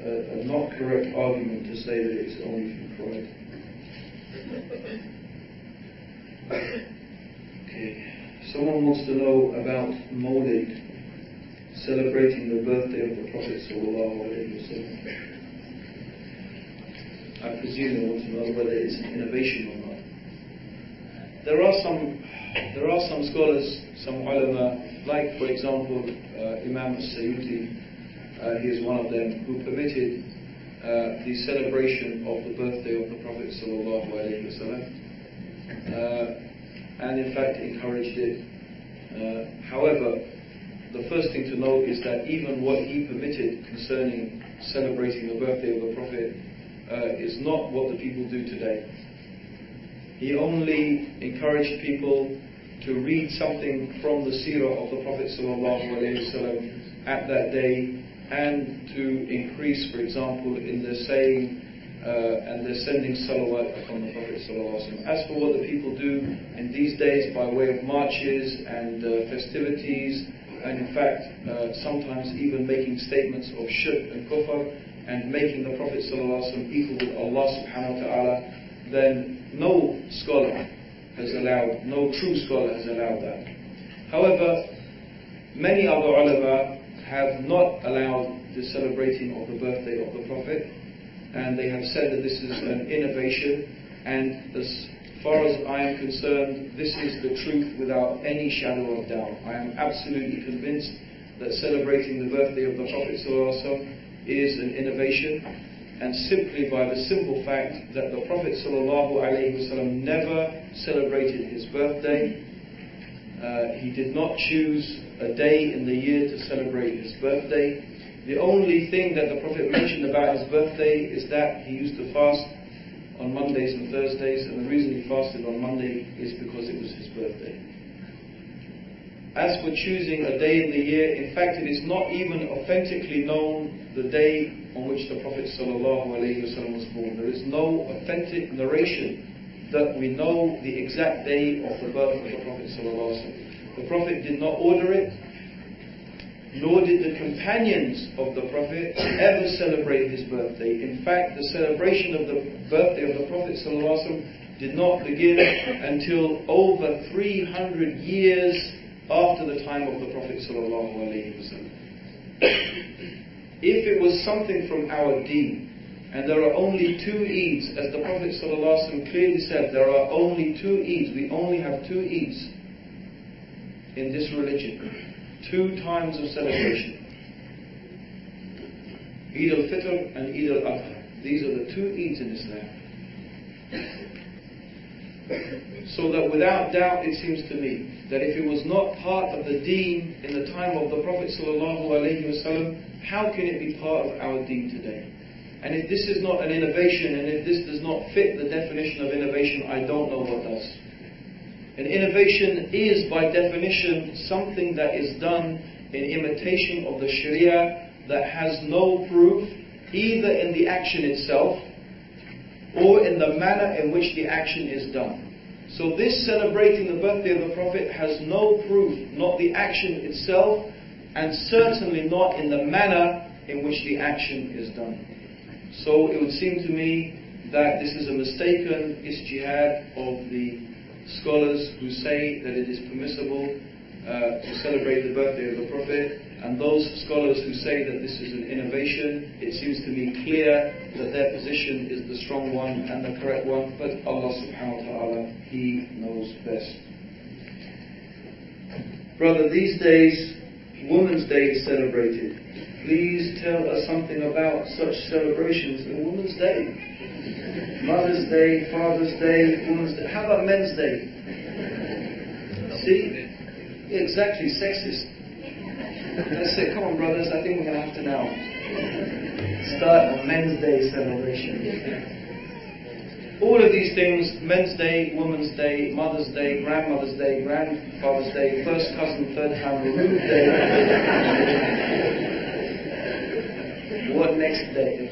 a, a not correct argument to say that it's only from pride. Someone wants to know about Mawlid, celebrating the birthday of the Prophet I presume they want to know whether it's an innovation or not. There are some, there are some scholars, some ulama, like for example uh, Imam As-Suyuti, uh, he is one of them, who permitted uh, the celebration of the birthday of the Prophet ﷺ, uh, and in fact encouraged it. Uh, however, the first thing to note is that even what he permitted concerning celebrating the birthday of the Prophet uh, is not what the people do today. He only encouraged people to read something from the seerah of the Prophet at that day and to increase, for example, in the saying uh, and the sending salawat upon the Prophet As for what the people do in these days by way of marches and uh, festivities, and in fact uh, sometimes even making statements of shirk and kufr and making the Prophet equal with Allah subhanahu wa ta'ala, then no scholar has allowed, no true scholar has allowed that. However, many other ulama have not allowed the celebrating of the birthday of the Prophet, and they have said that this is an innovation, and as far as I am concerned, this is the truth without any shadow of doubt. I am absolutely convinced that celebrating the birthday of the Prophet ﷺ is an innovation, and simply by the simple fact that the Prophet ﷺ never celebrated his birthday, uh, he did not choose a day in the year to celebrate his birthday. The only thing that the Prophet mentioned about his birthday is that he used to fast on Mondays and Thursdays, and the reason he fasted on Monday is because it was his birthday. As for choosing a day in the year, in fact, it is not even authentically known the day on which the Prophet ﷺ was born. There is no authentic narration that we know the exact day of the birth of the Prophet ﷺ. The Prophet did not order it, nor did the companions of the Prophet ever celebrate his birthday. In fact, the celebration of the birthday of the Prophet did not begin until over 300 years after the time of the Prophet If it was something from our deen, and there are only two Eids, as the Prophet clearly said, there are only two Eids. We only have two Eids in this religion. Two times of celebration. Eid al-Fitr and Eid al-Adha. These are the two Eids in Islam. So that without doubt it seems to me that if it was not part of the deen in the time of the Prophet ﷺ, how can it be part of our deen today? And if this is not an innovation, and if this does not fit the definition of innovation, I don't know what does. An innovation is, by definition, something that is done in imitation of the Sharia that has no proof, either in the action itself or in the manner in which the action is done. So this celebrating the birthday of the Prophet has no proof, not the action itself, and certainly not in the manner in which the action is done. So it would seem to me that this is a mistaken ijtihad of the scholars who say that it is permissible uh, to celebrate the birthday of the Prophet, and those scholars who say that this is an innovation, it seems to me clear that their position is the strong one and the correct one, but Allah subhanahu wa ta'ala, He knows best. Brother, these days, Women's Day is celebrated. Please tell us something about such celebrations in Women's Day. Mother's Day, Father's Day, Women's Day. How about Men's Day? See? Exactly, sexist. Let's come on, brothers, I think we're going to have to now start a Men's Day celebration. All of these things, Men's Day, Women's Day, Mother's Day, Grandmother's Day, Grandfather's Day, First Cousin, Third Hand Removed Day, what next day?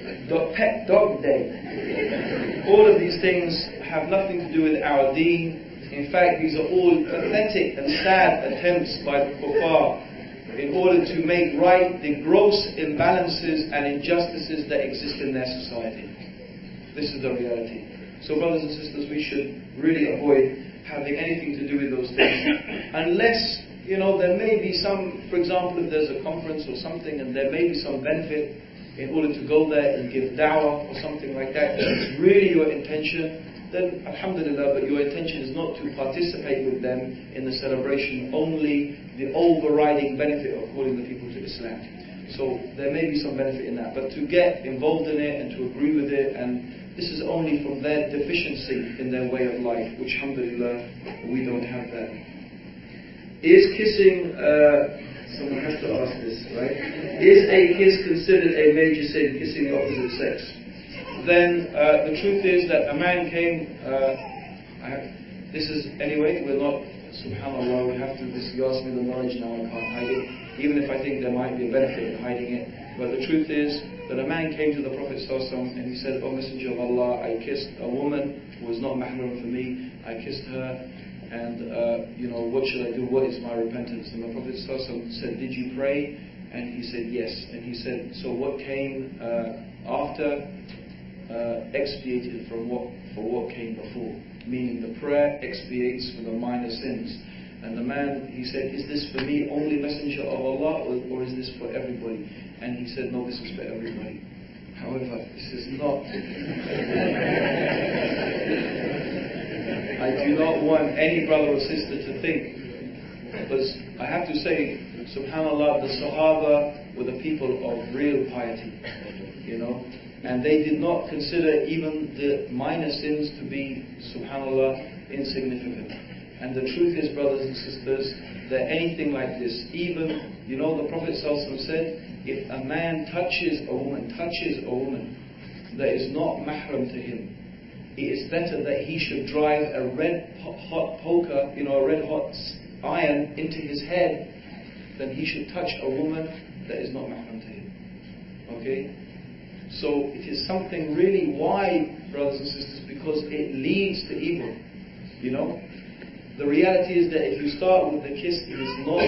Pet dog day. All of these things have nothing to do with our deen. In fact, these are all pathetic and sad attempts by the kuffar in order to make right the gross imbalances and injustices that exist in their society. This is the reality. So, brothers and sisters, we should really avoid having anything to do with those things unless you know, there may be some, for example, if there's a conference or something and there may be some benefit in order to go there and give dawah or something like that, if it's really your intention, then alhamdulillah, but your intention is not to participate with them in the celebration, only the overriding benefit of calling the people to Islam. So there may be some benefit in that, but to get involved in it and to agree with it, and this is only from their deficiency in their way of life, which alhamdulillah, we don't have that. Is kissing uh, Someone has to ask this, right? Is a kiss considered a major sin, kissing the opposite sex? Then uh, the truth is that a man came. Uh, have, this is anyway. We're not. Subhanallah. We have to. This, you ask me the knowledge now. I can't hide it. Even if I think there might be a benefit in hiding it. But the truth is that a man came to the Prophet and he said, "O Messenger of Allah, I kissed a woman who was not mahram for me. I kissed her." And uh, you know, what should I do? What is my repentance? And the Prophet said, Did you pray? And he said, Yes. And he said, So what came uh, after uh, expiated from what for what came before? Meaning the prayer expiates for the minor sins. And the man, he said, Is this for me, only messenger of Allah, or, or is this for everybody? And he said, No, this is for everybody. However, this is not. I do not want any brother or sister to think, because I have to say, subhanAllah, the Sahaba were the people of real piety, you know, and they did not consider even the minor sins to be, subhanAllah, insignificant. And the truth is, brothers and sisters, that anything like this, even, you know, the Prophet said, if a man touches a woman, touches a woman that is not mahram to him, it is better that he should drive a red hot poker, you know, a red hot iron into his head than he should touch a woman that is not mahram to him. Okay? So it is something really wide, brothers and sisters, because it leads to evil. You know? The reality is that if you start with the kiss, it is not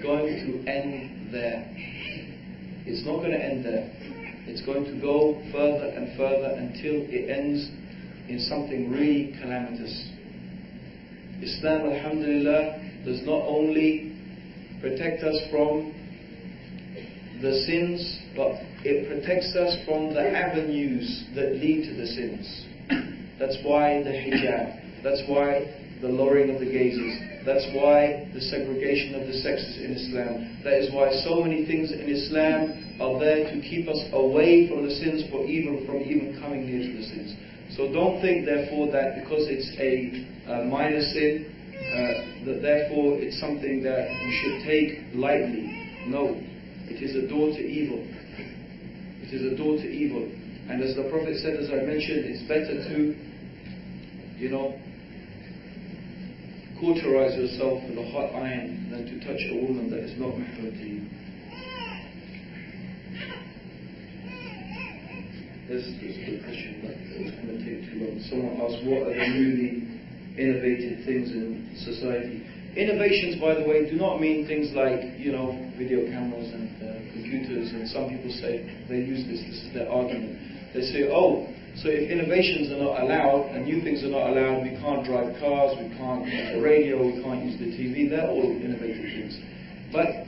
going to end there. It's not going to end there. It's going to go further and further until it ends in something really calamitous. Islam, alhamdulillah, does not only protect us from the sins, but it protects us from the avenues that lead to the sins. That's why the hijab. That's why the lowering of the gazes. That's why the segregation of the sexes in Islam. That is why so many things in Islam are there to keep us away from the sins, for even from even coming near to the sins. So don't think, therefore, that because it's a, a minor sin, uh, that therefore it's something that you should take lightly. No, it is a door to evil. It is a door to evil. And as the Prophet said, as I mentioned, it's better to, you know, cauterize yourself with a hot iron than to touch a woman that is not mahram to you. This is a good question, it's going to take too long. Someone asked, what are the newly innovative things in society? Innovations, by the way, do not mean things like, you know, video cameras and uh, computers, and some people say they use this, this is their argument. They say, oh, so if innovations are not allowed and new things are not allowed, we can't drive cars, we can't use the radio, we can't use the TV, they're all innovative things. But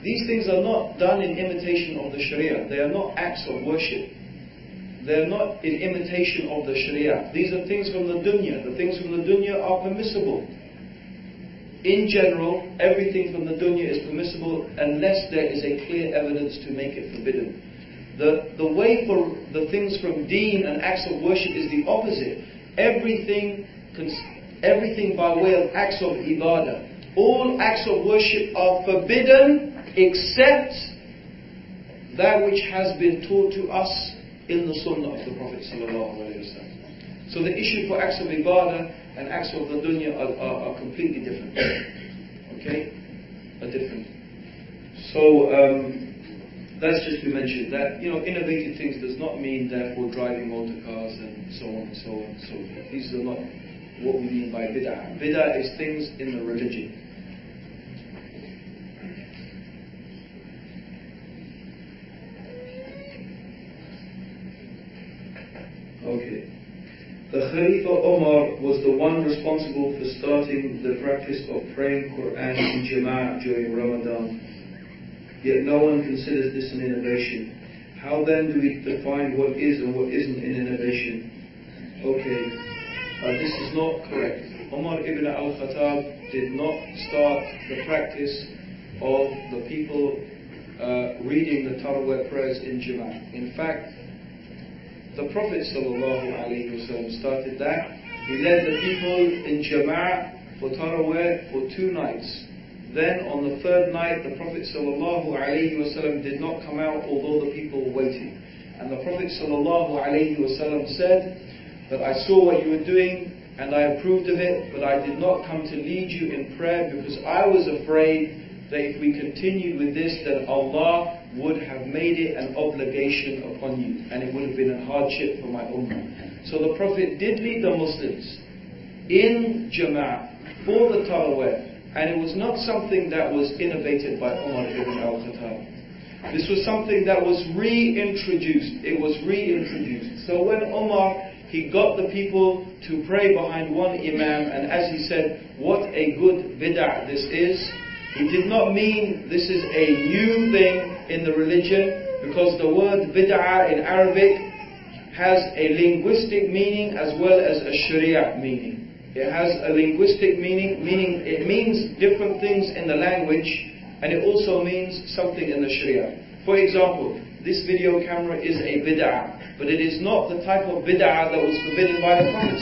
these things are not done in imitation of the Sharia. They are not acts of worship. They're not in imitation of the Sharia. These are things from the dunya. The things from the dunya are permissible. In general, everything from the dunya is permissible unless there is a clear evidence to make it forbidden. The, the way for the things from deen and acts of worship is the opposite. Everything, everything by way of acts of ibadah. All acts of worship are forbidden except that which has been taught to us in the sunnah of the Prophet So the issue for acts of ibadah and acts of the dunya are, are, are completely different. Okay? Are different. So, um, that's just to mention that, you know, innovative things does not mean therefore driving motor cars and so on and so on and so forth. These are not what we mean by bid'ah. Bid'ah is things in the religion. Khalifa Omar was the one responsible for starting the practice of praying Quran in Jama'ah during Ramadan yet no one considers this an innovation. How then do we define what is and what isn't an innovation? Okay, uh, this is not correct. Omar ibn al-Khattab did not start the practice of the people uh, reading the Taraweh prayers in Jama'ah. In fact, the Prophet ﷺ started that. He led the people in Jama'ah for Taraweh for two nights. Then on the third night, the Prophet ﷺ did not come out, although the people were waiting. And the Prophet ﷺ said that I saw what you were doing and I approved of it, but I did not come to lead you in prayer because I was afraid that if we continued with this, then Allah would have made it an obligation upon you, and it would have been a hardship for my ummah. So the Prophet did lead the Muslims in Jama'ah for the Taraweh, and it was not something that was innovated by Umar ibn al-Khattab. This was something that was reintroduced. It was reintroduced. So when Umar he got the people to pray behind one Imam, and as he said, what a good bid'ah this is. He did not mean this is a new thing in the religion, because the word bid'ah in Arabic has a linguistic meaning as well as a sharia meaning. It has a linguistic meaning, meaning it means different things in the language, and it also means something in the sharia. For example, this video camera is a bid'ah, but it is not the type of bid'ah that was forbidden by the Prophet